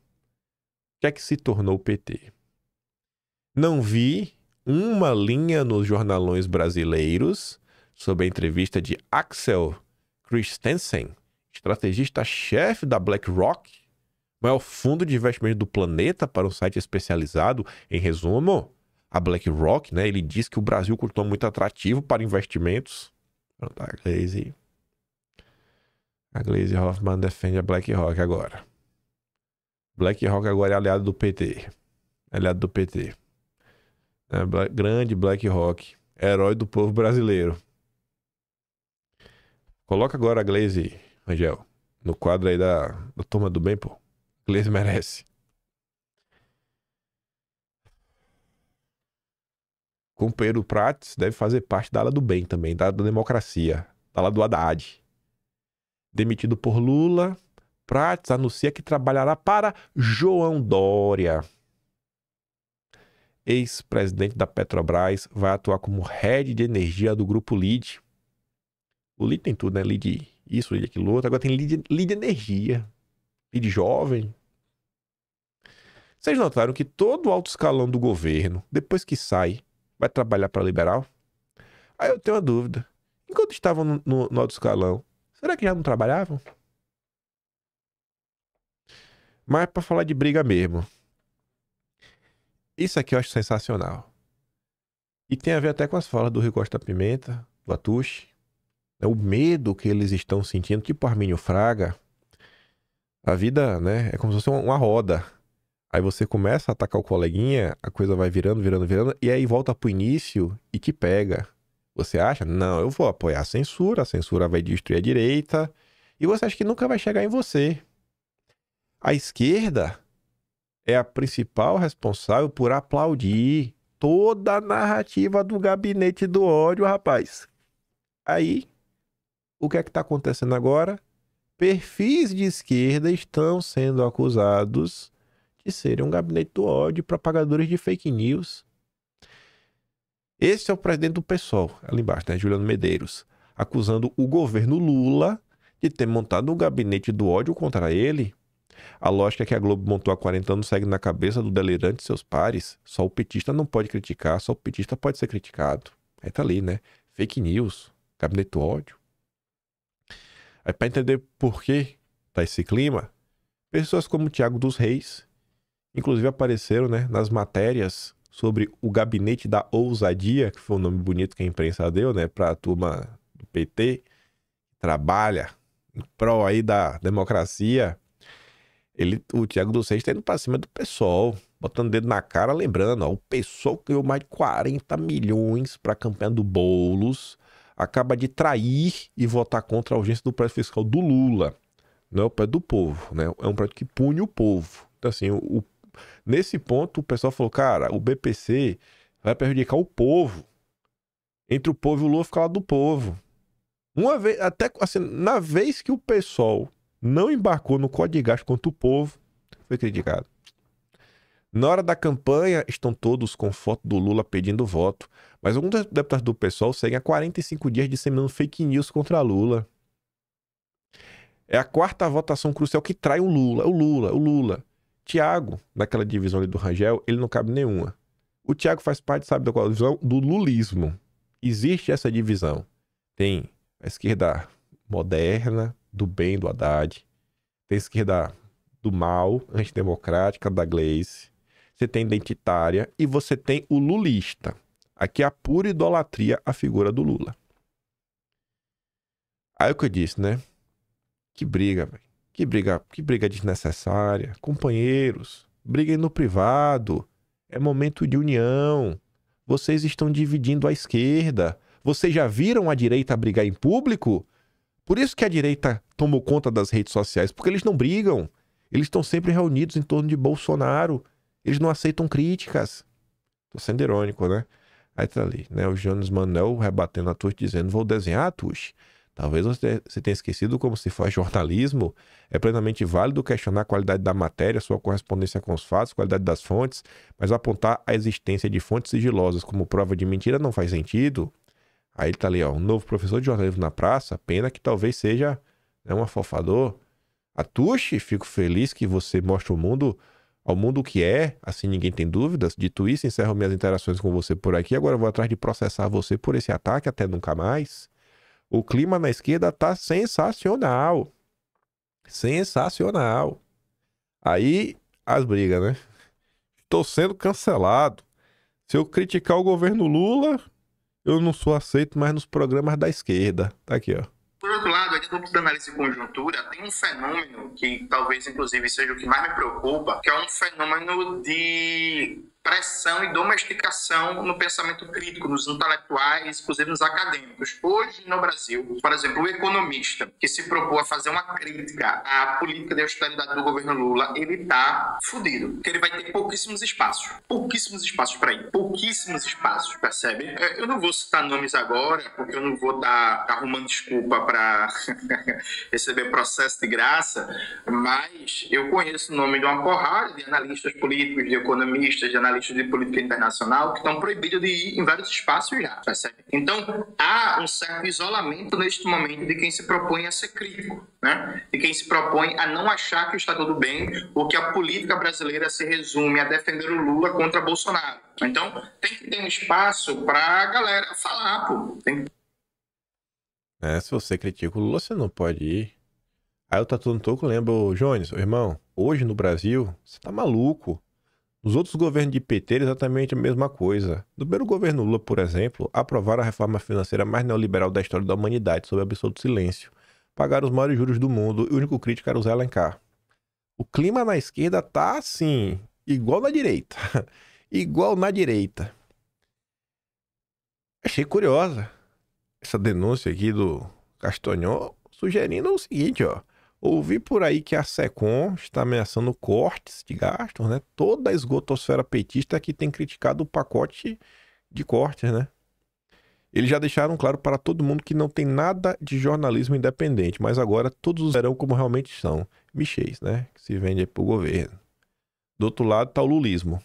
que é que se tornou o PT? Não vi uma linha nos jornalões brasileiros sobre a entrevista de Axel Christensen, estrategista-chefe da BlackRock, maior fundo de investimento do planeta para um site especializado em resumo. A BlackRock, né, ele diz que o Brasil continua muito atrativo para investimentos. Pronto, a Glaze. A Glaze Hoffman defende a BlackRock agora. BlackRock agora é aliado do PT. Aliado do PT. É, Black, grande BlackRock. Herói do povo brasileiro. Coloca agora a Glaze, Angel, no quadro aí da, da Turma do Bem, pô. Glaze merece. Companheiro Prates deve fazer parte da ala do bem também, da, da democracia, da ala do Haddad. Demitido por Lula, Prates anuncia que trabalhará para João Dória. Ex-presidente da Petrobras vai atuar como head de energia do grupo LID. O LID tem tudo, né? LID isso, lead aquilo outro. Agora tem lead, lead energia, lead jovem. Vocês notaram que todo o alto escalão do governo, depois que sai, vai trabalhar para liberal? Aí eu tenho uma dúvida. Enquanto estavam no, no, no alto escalão, será que já não trabalhavam? Mas para falar de briga mesmo. Isso aqui eu acho sensacional. E tem a ver até com as falas do Rio Costa Pimenta, do Atushi. Né? O medo que eles estão sentindo, tipo Armínio Fraga. A vida, né, é como se fosse uma roda. Aí você começa a atacar o coleguinha, a coisa vai virando, virando, virando, e aí volta pro início e te pega. Você acha? Não, eu vou apoiar a censura, a censura vai destruir a direita, e você acha que nunca vai chegar em você. A esquerda é a principal responsável por aplaudir toda a narrativa do gabinete do ódio, rapaz. Aí, o que é que está acontecendo agora? Perfis de esquerda estão sendo acusados de serem um gabinete do ódio, propagadores de fake news. Esse é o presidente do PSOL, ali embaixo, né? Juliano Medeiros, acusando o governo Lula de ter montado um gabinete do ódio contra ele a lógica que a Globo montou há 40 anos segue na cabeça do delirante e seus pares. Só o petista não pode criticar, só o petista pode ser criticado. Aí tá ali, né? Fake news, gabinete do ódio. Aí para entender por que tá esse clima, pessoas como o Tiago dos Reis, inclusive apareceram, né, nas matérias sobre o gabinete da ousadia, que foi o nome bonito que a imprensa deu, né, para a turma do PT, trabalha em prol aí da democracia ele, o Thiago dos Reis tá indo pra cima do pessoal, botando o dedo na cara, lembrando, ó, o pessoal ganhou mais de 40 milhões pra campanha do Boulos, acaba de trair e votar contra a urgência do prédio fiscal do Lula. Não é o pé do povo, né? É um prédio que pune o povo. Então, assim, o, o, nesse ponto, o pessoal falou, cara, o BPC vai prejudicar o povo. Entre o povo e o Lula fica lá do povo. Uma vez, até assim, na vez que o pessoal não embarcou no código de gasto contra o povo, foi criticado. Na hora da campanha, estão todos com foto do Lula pedindo voto, mas alguns deputados do PSOL seguem há 45 dias disseminando fake news contra Lula. É a quarta votação crucial que trai o Lula, o Lula, o Lula. Tiago, naquela divisão ali do Rangel, ele não cabe nenhuma. O Tiago faz parte, sabe da qual divisão? Do lulismo. Existe essa divisão. Tem a esquerda moderna, do bem do Haddad, tem a esquerda do mal, antidemocrática da Gleice, você tem identitária e você tem o lulista. Aqui é a pura idolatria à figura do Lula. Aí o que eu disse, né? Que briga, velho. Que briga, que briga desnecessária. Companheiros, briguem no privado. É momento de união. Vocês estão dividindo a esquerda. Vocês já viram a direita brigar em público? Por isso que a direita tomou conta das redes sociais, porque eles não brigam. Eles estão sempre reunidos em torno de Bolsonaro. Eles não aceitam críticas. Tô sendo irônico, né? Aí tá ali, né? O Jones Manuel rebatendo a Tush, dizendo: Vou desenhar, Tush. Talvez você tenha esquecido como se faz jornalismo. É plenamente válido questionar a qualidade da matéria, sua correspondência com os fatos, qualidade das fontes, mas apontar a existência de fontes sigilosas como prova de mentira não faz sentido. Aí tá ali, ó, um novo professor de jornalismo na praça, pena que talvez seja né, um afofador. Atuche, fico feliz que você mostre o mundo ao mundo que é, assim ninguém tem dúvidas. Dito isso, encerro minhas interações com você por aqui. Agora vou atrás de processar você por esse ataque até nunca mais. O clima na esquerda tá sensacional. Sensacional. Aí as brigas, né? Estou sendo cancelado. Se eu criticar o governo Lula, eu não sou aceito mais nos programas da esquerda. Tá aqui, ó. Por outro lado, aqui no da análise de conjuntura, tem um fenômeno que talvez, inclusive, seja o que mais me preocupa, que é um fenômeno de pressão e domesticação no pensamento crítico, nos intelectuais, inclusive nos acadêmicos. Hoje, no Brasil, por exemplo, o economista que se propôs a fazer uma crítica à política de austeridade do governo Lula, ele está fudido, porque ele vai ter pouquíssimos espaços. Pouquíssimos espaços para ir. Pouquíssimos espaços, percebe? É, eu não vou citar nomes agora, porque eu não vou dar arrumando desculpa para receber processo de graça, mas eu conheço o nome de uma porrada de analistas políticos, de economistas, de analistas analistas de política internacional que estão proibidos de ir em vários espaços já, percebe? Então, há um certo isolamento neste momento de quem se propõe a ser crítico, né? De quem se propõe a não achar que está tudo bem ou que a política brasileira se resume a defender o Lula contra Bolsonaro. Então, tem que ter um espaço para a galera falar, pô. Tem... É, se você critica o Lula, você não pode ir. Aí o Tatu Toco lembra, Jones, irmão, hoje no Brasil, você tá maluco. Nos outros governos de PT, exatamente a mesma coisa. No primeiro governo Lula, por exemplo, aprovaram a reforma financeira mais neoliberal da história da humanidade, sob absoluto silêncio. Pagaram os maiores juros do mundo e o único crítico era o Zé Alencar. O clima na esquerda tá assim, igual na direita. igual na direita. Achei curiosa essa denúncia aqui do Castanhon sugerindo o seguinte, ó. Ouvi por aí que a SECOM está ameaçando cortes de gastos, né? Toda a esgotosfera petista que tem criticado o pacote de cortes, né? Eles já deixaram claro para todo mundo que não tem nada de jornalismo independente, mas agora todos os verão como realmente são. Michês, né? Que se vende para o governo. Do outro lado está o lulismo.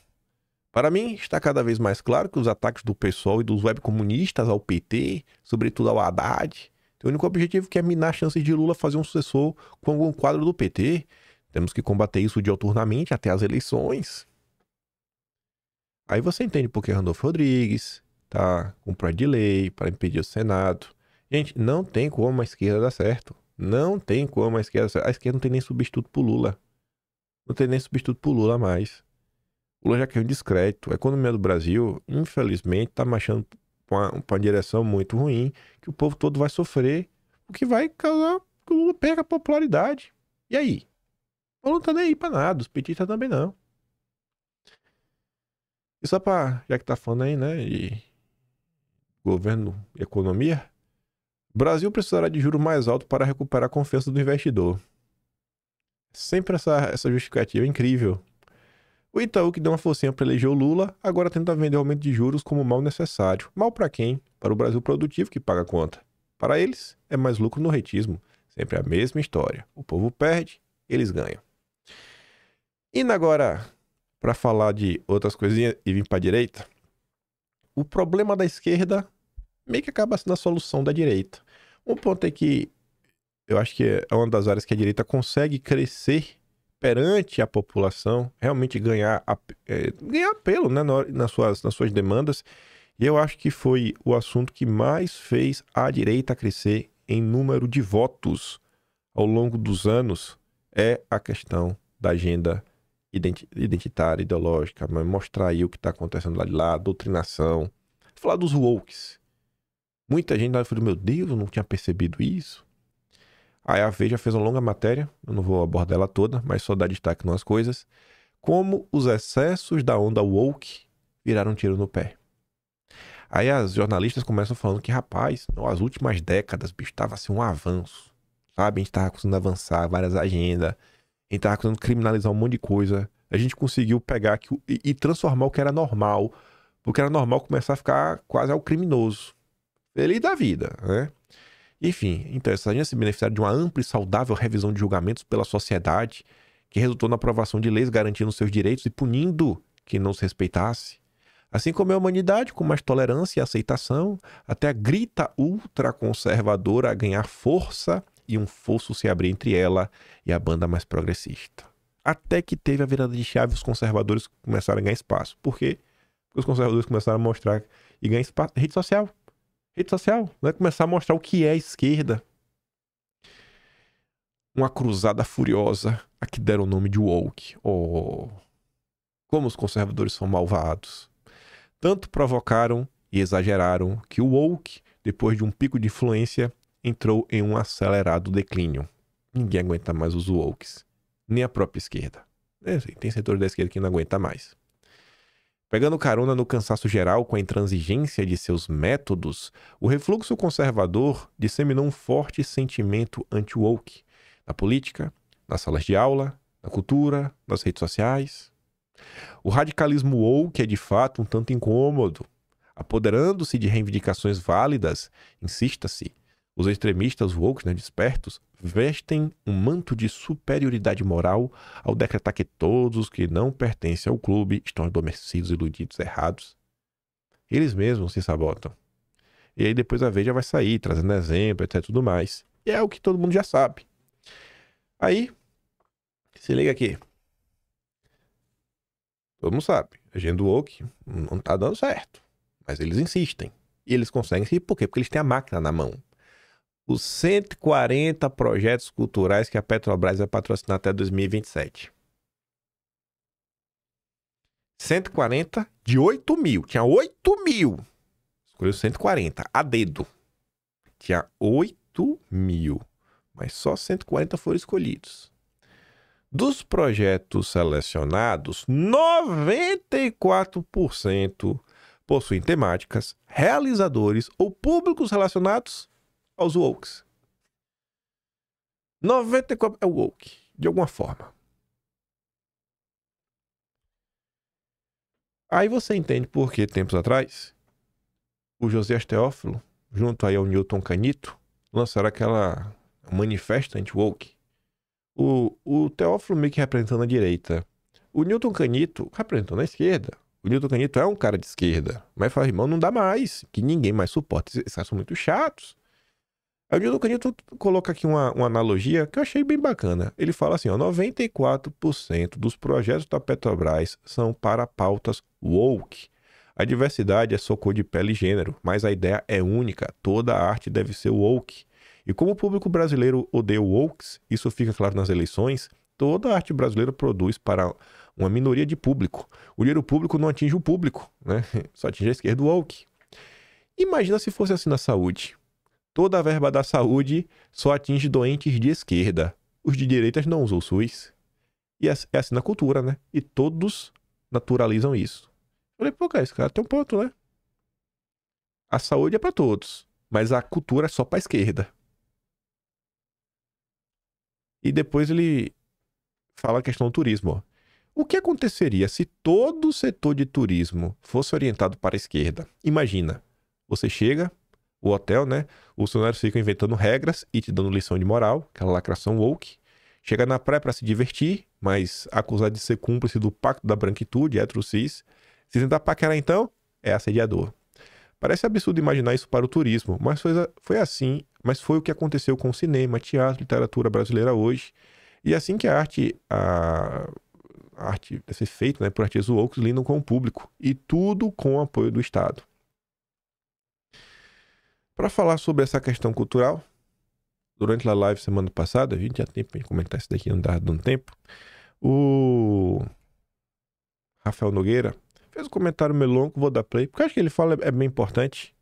Para mim, está cada vez mais claro que os ataques do pessoal e dos webcomunistas ao PT, sobretudo ao Haddad, tem o único objetivo que é minar a chance de Lula fazer um sucessor com algum quadro do PT. Temos que combater isso dioturnamente até as eleições. Aí você entende por que Randolfo Rodrigues tá com projeto de lei para impedir o Senado. Gente, não tem como a esquerda dar certo. Não tem como a esquerda dar certo. A esquerda não tem nem substituto pro Lula. Não tem nem substituto pro Lula mais. O Lula já caiu em descrédito. A economia do Brasil, infelizmente, tá marchando uma, uma direção muito ruim, que o povo todo vai sofrer, o que vai causar que o Lula perca popularidade. E aí? O Lula não tá nem aí pra nada, os petistas também não. E só pra, já que tá falando aí, né, de governo e economia, Brasil precisará de juros mais altos para recuperar a confiança do investidor. Sempre essa, essa justificativa é incrível. O Itaú, que deu uma forcinha para eleger o Lula, agora tenta vender o aumento de juros como mal necessário. Mal para quem? Para o Brasil produtivo que paga a conta. Para eles, é mais lucro no retismo. Sempre a mesma história. O povo perde, eles ganham. Indo agora para falar de outras coisinhas e vir para a direita, o problema da esquerda meio que acaba sendo a solução da direita. Um ponto é que eu acho que é uma das áreas que a direita consegue crescer perante a população, realmente ganhar, é, ganhar apelo né, nas, suas, nas suas demandas. E eu acho que foi o assunto que mais fez a direita crescer em número de votos ao longo dos anos é a questão da agenda identitária, ideológica, mostrar aí o que está acontecendo lá de lá, doutrinação, falar dos wokes. Muita gente falou, meu Deus, eu não tinha percebido isso. Aí a Veja fez uma longa matéria, eu não vou abordar ela toda, mas só dar destaque nas coisas, como os excessos da onda woke viraram um tiro no pé. Aí as jornalistas começam falando que, rapaz, as últimas décadas, bicho, tava assim um avanço, sabe? A gente tava conseguindo avançar várias agendas, a gente tava conseguindo criminalizar um monte de coisa. A gente conseguiu pegar e, e transformar o que era normal, porque era normal começar a ficar quase ao criminoso. Feliz da vida, né? Enfim, então essas agências se beneficiaram de uma ampla e saudável revisão de julgamentos pela sociedade, que resultou na aprovação de leis garantindo seus direitos e punindo quem não se respeitasse. Assim como a humanidade, com mais tolerância e aceitação, até a grita ultraconservadora a ganhar força e um fosso se abrir entre ela e a banda mais progressista. Até que teve a virada de chave, os conservadores começaram a ganhar espaço. Por quê? Porque os conservadores começaram a mostrar e ganhar espaço. Rede social rede social, né? Começar a mostrar o que é esquerda. Uma cruzada furiosa a que deram o nome de woke. Oh, como os conservadores são malvados. Tanto provocaram e exageraram que o woke, depois de um pico de influência, entrou em um acelerado declínio. Ninguém aguenta mais os wokes, nem a própria esquerda. É, tem setores da esquerda que não aguenta mais. Pegando carona no cansaço geral com a intransigência de seus métodos, o refluxo conservador disseminou um forte sentimento anti-woke na política, nas salas de aula, na cultura, nas redes sociais. O radicalismo woke é de fato um tanto incômodo. Apoderando-se de reivindicações válidas, insista-se, os extremistas woke, né, despertos, vestem um manto de superioridade moral ao decretar que todos os que não pertencem ao clube estão adormecidos, iludidos, errados. Eles mesmos se sabotam. E aí depois a Veja vai sair, trazendo exemplo, etc tudo mais. E é o que todo mundo já sabe. Aí, se liga aqui. Todo mundo sabe. A agenda do woke não tá dando certo. Mas eles insistem. E eles conseguem. E por quê? Porque eles têm a máquina na mão. Os 140 projetos culturais que a Petrobras vai patrocinar até 2027. 140 de 8 mil. Tinha 8 mil. Escolheu 140 a dedo. Tinha 8 mil. Mas só 140 foram escolhidos. Dos projetos selecionados, 94% possuem temáticas, realizadores ou públicos relacionados aos wokes. 94% é woke, de alguma forma. Aí você entende por que, tempos atrás, o José Teófilo, junto aí ao Newton Canito, lançaram aquela manifesto anti-woke. O, o Teófilo meio que representando a direita. O Newton Canito representando a esquerda. O Newton Canito é um cara de esquerda. Mas fala, irmão, não dá mais. Que ninguém mais suporta. Esses caras são muito chatos. Aí o Canito coloca aqui uma, uma analogia que eu achei bem bacana. Ele fala assim, ó, 94% dos projetos da Petrobras são para pautas woke. A diversidade é só cor de pele e gênero, mas a ideia é única. Toda arte deve ser woke. E como o público brasileiro odeia wokes, isso fica claro nas eleições, toda arte brasileira produz para uma minoria de público. O dinheiro público não atinge o público, né? Só atinge a esquerda woke. Imagina se fosse assim na saúde. Toda a verba da saúde só atinge doentes de esquerda. Os de direitas não usam o SUS. E é, é assim na cultura, né? E todos naturalizam isso. Falei, pô, cara, esse cara tem um ponto, né? A saúde é para todos, mas a cultura é só para esquerda. E depois ele fala a questão do turismo. Ó. O que aconteceria se todo o setor de turismo fosse orientado para a esquerda? Imagina, você chega, o hotel, né? Os funcionários ficam inventando regras e te dando lição de moral, aquela lacração woke. Chega na praia para se divertir, mas acusado de ser cúmplice do pacto da branquitude, cis. Se tentar paquerar então, é assediador. Parece absurdo imaginar isso para o turismo, mas foi, foi assim, mas foi o que aconteceu com o cinema, teatro, literatura brasileira hoje. E é assim que a arte, a, a arte deve ser feita né, por artistas woke lidam com o público, e tudo com o apoio do Estado. Para falar sobre essa questão cultural, durante a live semana passada, a gente já tem para comentar isso daqui, não dá dando tempo. O Rafael Nogueira fez um comentário meio longo, vou dar play, porque acho que ele fala é bem importante.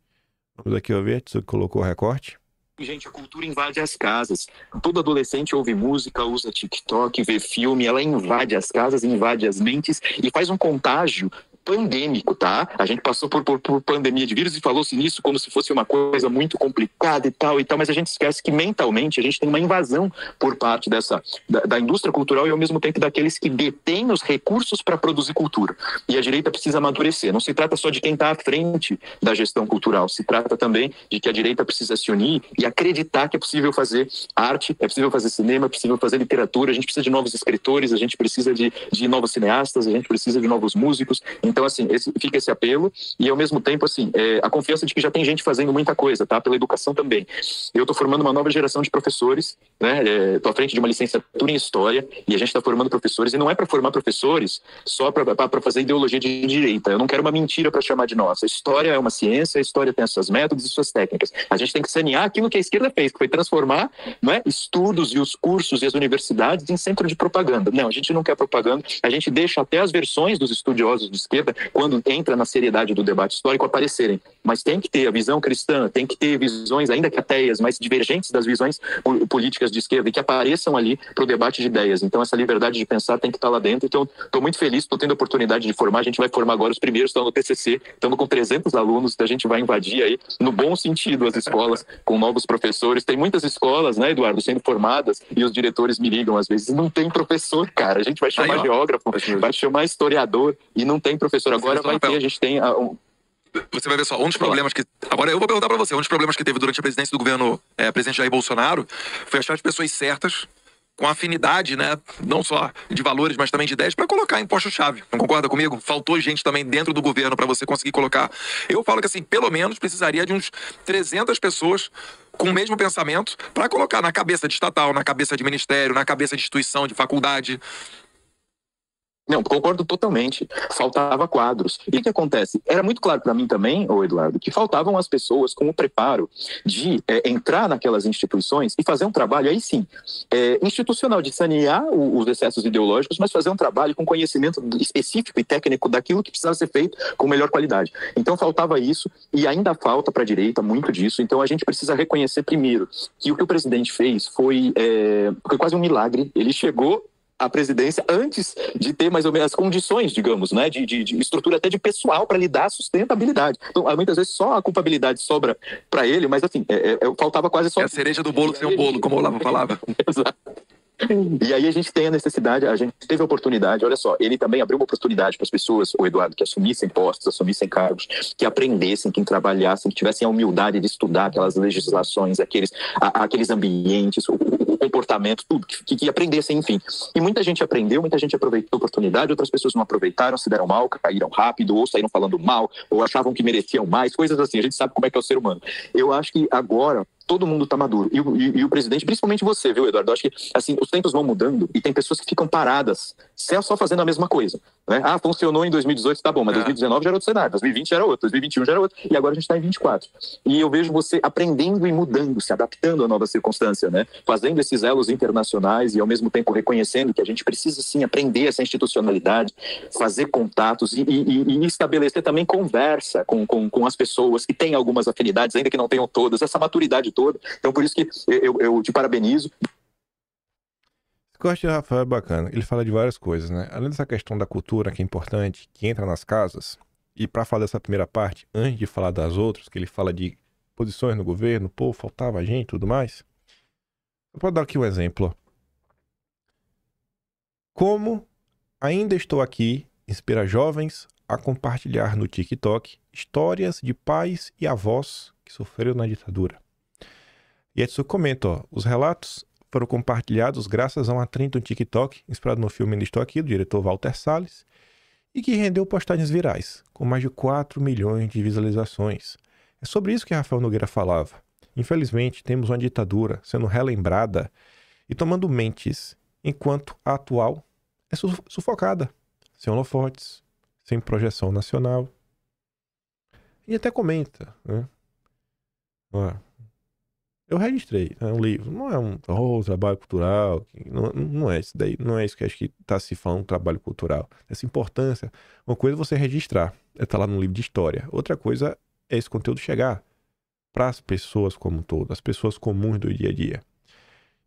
Vamos aqui ver, você colocou o recorte. Gente, a cultura invade as casas. Todo adolescente ouve música, usa TikTok, vê filme, ela invade as casas, invade as mentes e faz um contágio pandêmico, tá? A gente passou por, por, por pandemia de vírus e falou-se nisso como se fosse uma coisa muito complicada e tal e tal, mas a gente esquece que mentalmente a gente tem uma invasão por parte dessa da, da indústria cultural e ao mesmo tempo daqueles que detêm os recursos para produzir cultura. E a direita precisa amadurecer. Não se trata só de quem está à frente da gestão cultural, se trata também de que a direita precisa se unir e acreditar que é possível fazer arte, é possível fazer cinema, é possível fazer literatura, a gente precisa de novos escritores, a gente precisa de, de novos cineastas, a gente precisa de novos músicos. Então, assim, esse, fica esse apelo e, ao mesmo tempo, assim, é, a confiança de que já tem gente fazendo muita coisa, tá? Pela educação também. Eu estou formando uma nova geração de professores, né? Estou é, à frente de uma licenciatura em História e a gente está formando professores e não é para formar professores só para fazer ideologia de direita. Eu não quero uma mentira para chamar de nossa. História é uma ciência, a história tem seus métodos e suas técnicas. A gente tem que sanear aquilo que a esquerda fez, que foi transformar não é, estudos e os cursos e as universidades em centro de propaganda. Não, a gente não quer propaganda, a gente deixa até as versões dos estudiosos de esquerda quando entra na seriedade do debate histórico, aparecerem. Mas tem que ter a visão cristã, tem que ter visões, ainda que ateias, mas divergentes das visões políticas de esquerda, e que apareçam ali para o debate de ideias. Então, essa liberdade de pensar tem que estar tá lá dentro. Então, estou muito feliz, estou tendo a oportunidade de formar. A gente vai formar agora os primeiros, estão no TCC, estamos com 300 alunos, a gente vai invadir aí, no bom sentido, as escolas, com novos professores. Tem muitas escolas, né, Eduardo, sendo formadas, e os diretores me ligam às vezes, não tem professor, cara. A gente vai chamar aí, geógrafo, vai chamar historiador, e não tem professor professor. Agora vai ter, a gente tem. A, um, você vai ver só, um dos problemas que. Agora eu vou perguntar pra você, um dos problemas que teve durante a presidência do governo é, presidente Jair Bolsonaro foi achar as pessoas certas, com afinidade, né? Não só de valores, mas também de ideias, para colocar em posto-chave. Não concorda comigo? Faltou gente também dentro do governo para você conseguir colocar. Eu falo que, assim, pelo menos precisaria de uns 300 pessoas com o mesmo pensamento para colocar na cabeça de estatal, na cabeça de ministério, na cabeça de instituição, de faculdade. Não, concordo totalmente. Faltava quadros. E o que acontece? Era muito claro para mim também, ô Eduardo, que faltavam as pessoas com o preparo de é, entrar naquelas instituições e fazer um trabalho, aí sim, é, institucional, de sanear o, os excessos ideológicos, mas fazer um trabalho com conhecimento específico e técnico daquilo que precisava ser feito com melhor qualidade. Então faltava isso e ainda falta para a direita muito disso. Então a gente precisa reconhecer primeiro que o que o presidente fez foi, é, foi quase um milagre. Ele chegou a presidência antes de ter mais ou menos as condições, digamos, né, de, de, de estrutura até de pessoal para lhe dar sustentabilidade. Então, muitas vezes só a culpabilidade sobra para ele, mas assim, é, é, faltava quase só. É a cereja do bolo sem o bolo, como o Olavo falava. Exato. E aí a gente tem a necessidade, a gente teve a oportunidade, olha só, ele também abriu uma oportunidade para as pessoas, o Eduardo, que assumissem postos, assumissem cargos, que aprendessem, que trabalhassem, que tivessem a humildade de estudar aquelas legislações, aqueles, a, aqueles ambientes, o, o, comportamento, tudo, que, que aprendessem, enfim. E muita gente aprendeu, muita gente aproveitou a oportunidade, outras pessoas não aproveitaram, se deram mal, caíram rápido, ou saíram falando mal, ou achavam que mereciam mais, coisas assim. A gente sabe como é que é o ser humano. Eu acho que agora todo mundo está maduro. E, e, e, o presidente, principalmente você, viu, Eduardo? Eu acho que assim, os tempos vão mudando e tem pessoas que ficam paradas, só fazendo a mesma coisa. Né? Ah, funcionou em 2018, tá bom, mas 2019 é. já era outro cenário, 2020 já era outro, 2021 já era outro, e agora a gente está em 24. E eu vejo você aprendendo e mudando, se adaptando à nova circunstância, né? Fazendo esses elos internacionais e ao mesmo tempo reconhecendo que a gente precisa sim aprender essa institucionalidade, fazer contatos e, e, e estabelecer também conversa com, com, com as pessoas que têm algumas afinidades, ainda que não tenham todas, essa maturidade toda. Então, por isso que eu, eu te parabenizo. Corte de Rafael é bacana. Ele fala de várias coisas, né? Além dessa questão da cultura, que é importante, que entra nas casas, e para falar dessa primeira parte, antes de falar das outras, que ele fala de posições no governo, pô, faltava gente e tudo mais. Eu posso dar aqui um exemplo. Como ainda estou aqui, inspira jovens a compartilhar no TikTok histórias de pais e avós que sofreram na ditadura. E Edson comenta, ó, os relatos foram compartilhados graças a uma trend no TikTok, inspirado no filme Ainda Estou Aqui, do diretor Walter Salles, e que rendeu postagens virais, com mais de 4 milhões de visualizações. É sobre isso que Rafael Nogueira falava. Infelizmente, temos uma ditadura sendo relembrada e tomando mentes, enquanto a atual é sufocada, sem holofotes, sem projeção nacional. E até comenta, né? Eu registrei, é um livro, não é um oh, trabalho cultural, não, não é isso daí, não é isso que acho que está se falando, trabalho cultural. Essa importância, uma coisa é você registrar, é estar tá lá no livro de história. Outra coisa é esse conteúdo chegar para as pessoas como um todo, as pessoas comuns do dia a dia.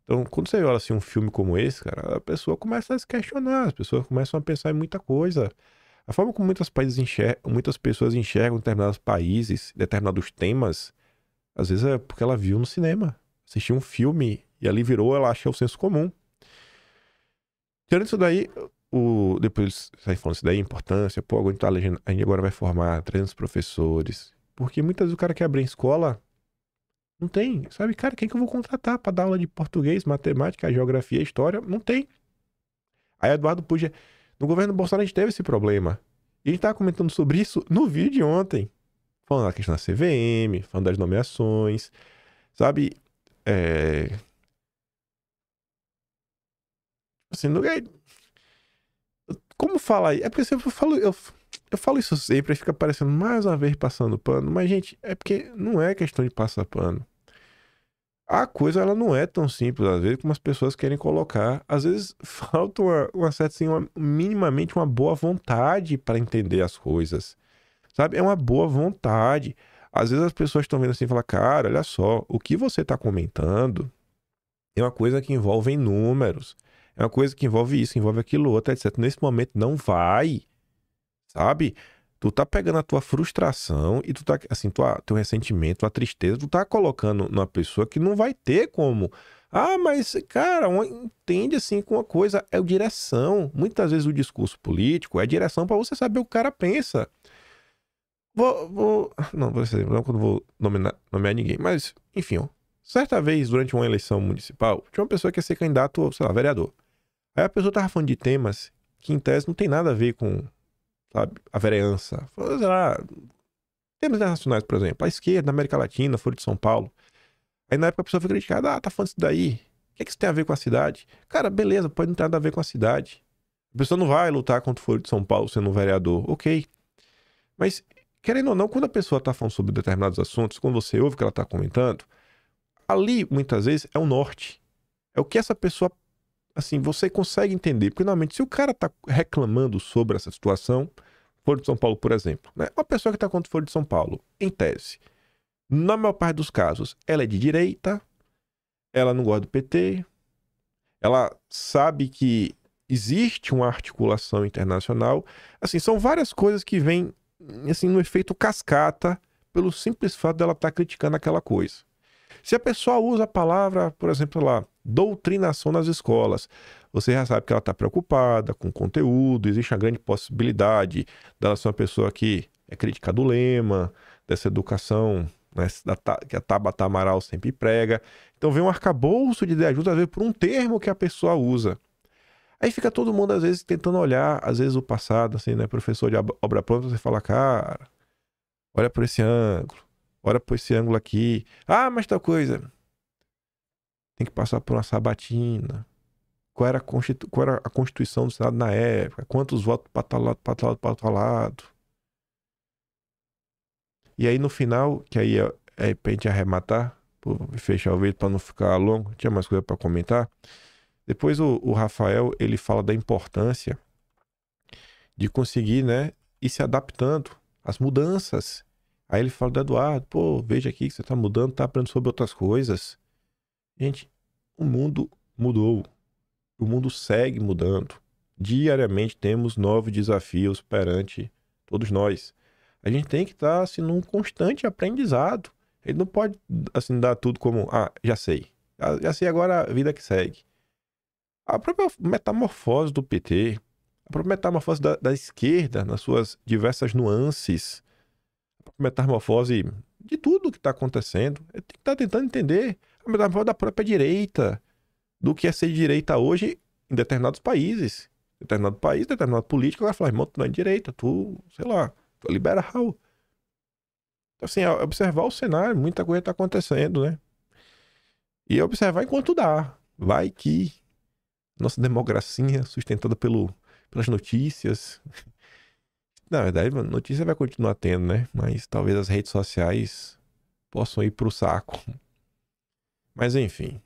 Então, quando você olha assim um filme como esse, cara, a pessoa começa a se questionar, as pessoas começam a pensar em muita coisa. A forma como muitos países enxergam, muitas pessoas enxergam determinados países, determinados temas, às vezes é porque ela viu no cinema, assistiu um filme e ali virou, ela acha o senso comum. Tirando isso daí, o, depois sai falando isso daí, importância, pô, agora a gente agora vai formar 300 professores. Porque muitas vezes o cara quer abrir escola, não tem, sabe? Cara, quem que eu vou contratar para dar aula de português, matemática, geografia, história? Não tem. Aí Eduardo Puja, no governo Bolsonaro a gente teve esse problema. E a gente tava comentando sobre isso no vídeo de ontem falando da questão da CVM, falando das nomeações, sabe? É... Assim, não é... Como fala aí? É porque eu falo, eu, eu falo isso sempre e fica parecendo mais uma vez passando pano, mas, gente, é porque não é questão de passar pano. A coisa ela não é tão simples, às vezes, como as pessoas querem colocar. Às vezes falta uma, uma certa, assim, uma, minimamente uma boa vontade para entender as coisas. Sabe? É uma boa vontade. Às vezes as pessoas estão vendo assim e falam, cara, olha só, o que você está comentando é uma coisa que envolve números. É uma coisa que envolve isso, envolve aquilo outro, etc. Nesse momento não vai. Sabe? Tu tá pegando a tua frustração e tu tá, assim, tua, teu ressentimento, tua tristeza, tu tá colocando numa pessoa que não vai ter como. Ah, mas, cara, entende assim com uma coisa, é o direção. Muitas vezes o discurso político é direção para você saber o que o cara pensa. Vou. vou não, vou ser, não quando vou nomear, nomear ninguém. Mas, enfim, ó. Certa vez, durante uma eleição municipal, tinha uma pessoa que ia ser candidato, sei lá, vereador. Aí a pessoa tava falando de temas que, em tese, não tem nada a ver com, sabe, a vereança. Sei lá, temas internacionais, por exemplo. A esquerda, a América Latina, Foro de São Paulo. Aí na época a pessoa foi criticada, ah, tá falando isso daí. O que, é que isso tem a ver com a cidade? Cara, beleza, pode não ter nada a ver com a cidade. A pessoa não vai lutar contra o Foro de São Paulo sendo um vereador, ok. Mas, querendo ou não, quando a pessoa tá falando sobre determinados assuntos, quando você ouve o que ela tá comentando, ali, muitas vezes, é o norte. É o que essa pessoa, assim, você consegue entender. Porque, normalmente, se o cara tá reclamando sobre essa situação, Foro de São Paulo, por exemplo, né? Uma pessoa que tá contra o Foro de São Paulo, em tese, na maior parte dos casos, ela é de direita, ela não gosta do PT, ela sabe que existe uma articulação internacional. Assim, são várias coisas que vêm assim no efeito cascata pelo simples fato dela estar tá criticando aquela coisa. Se a pessoa usa a palavra, por exemplo, lá, doutrinação nas escolas, você já sabe que ela está preocupada com o conteúdo, existe uma grande possibilidade dela ser uma pessoa que é crítica do lema, dessa educação né, que a Tabata Amaral sempre prega. Então vem um arcabouço de junto, às vezes, por um termo que a pessoa usa. Aí fica todo mundo, às vezes, tentando olhar, às vezes, o passado, assim, né? Professor de obra pronta, você fala, cara, olha por esse ângulo, olha por esse ângulo aqui. Ah, mas tal coisa. Tem que passar por uma sabatina. Qual era a, Constitu... Qual era a Constituição do Senado na época? Quantos votos para tal lado, para tal lado, para tal lado? E aí no final, que aí é, é pra gente arrematar, fechar o vídeo para não ficar longo, tinha mais coisa para comentar. Depois o, o, Rafael, ele fala da importância de conseguir, né, ir se adaptando às mudanças. Aí ele fala do Eduardo, pô, veja aqui que você tá mudando, tá aprendendo sobre outras coisas. Gente, o mundo mudou. O mundo segue mudando. Diariamente temos novos desafios perante todos nós. A gente tem que estar assim num constante aprendizado. Ele não pode assim dar tudo como, ah, já sei. Já, já sei agora a vida que segue. A própria metamorfose do PT, a própria metamorfose da, da esquerda, nas suas diversas nuances, a metamorfose de tudo que está acontecendo, tem que estar tentando entender a metamorfose da própria direita, do que é ser direita hoje em determinados países. Determinado país, determinado político, vai falar, irmão, tu não é direita, tu, sei lá, liberal. Então, assim, é observar o cenário, muita coisa está acontecendo, né? E observar enquanto dá. Vai que nossa democracia sustentada pelo, pelas notícias. Na verdade, notícia vai continuar tendo, né? Mas talvez as redes sociais possam ir pro saco. Mas enfim.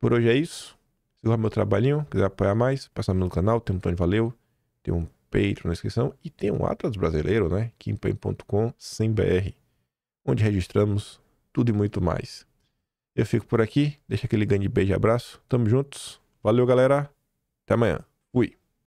Por hoje é isso. Se gosta meu trabalhinho, quiser apoiar mais, passa no canal, tem um botão de valeu, tem um Patreon na descrição e tem um Atlas brasileiro, né? Kimpen.com sem BR, onde registramos tudo e muito mais. Eu fico por aqui, deixa aquele grande beijo e abraço. Tamo juntos. Valeu, galera. Até amanhã. Fui.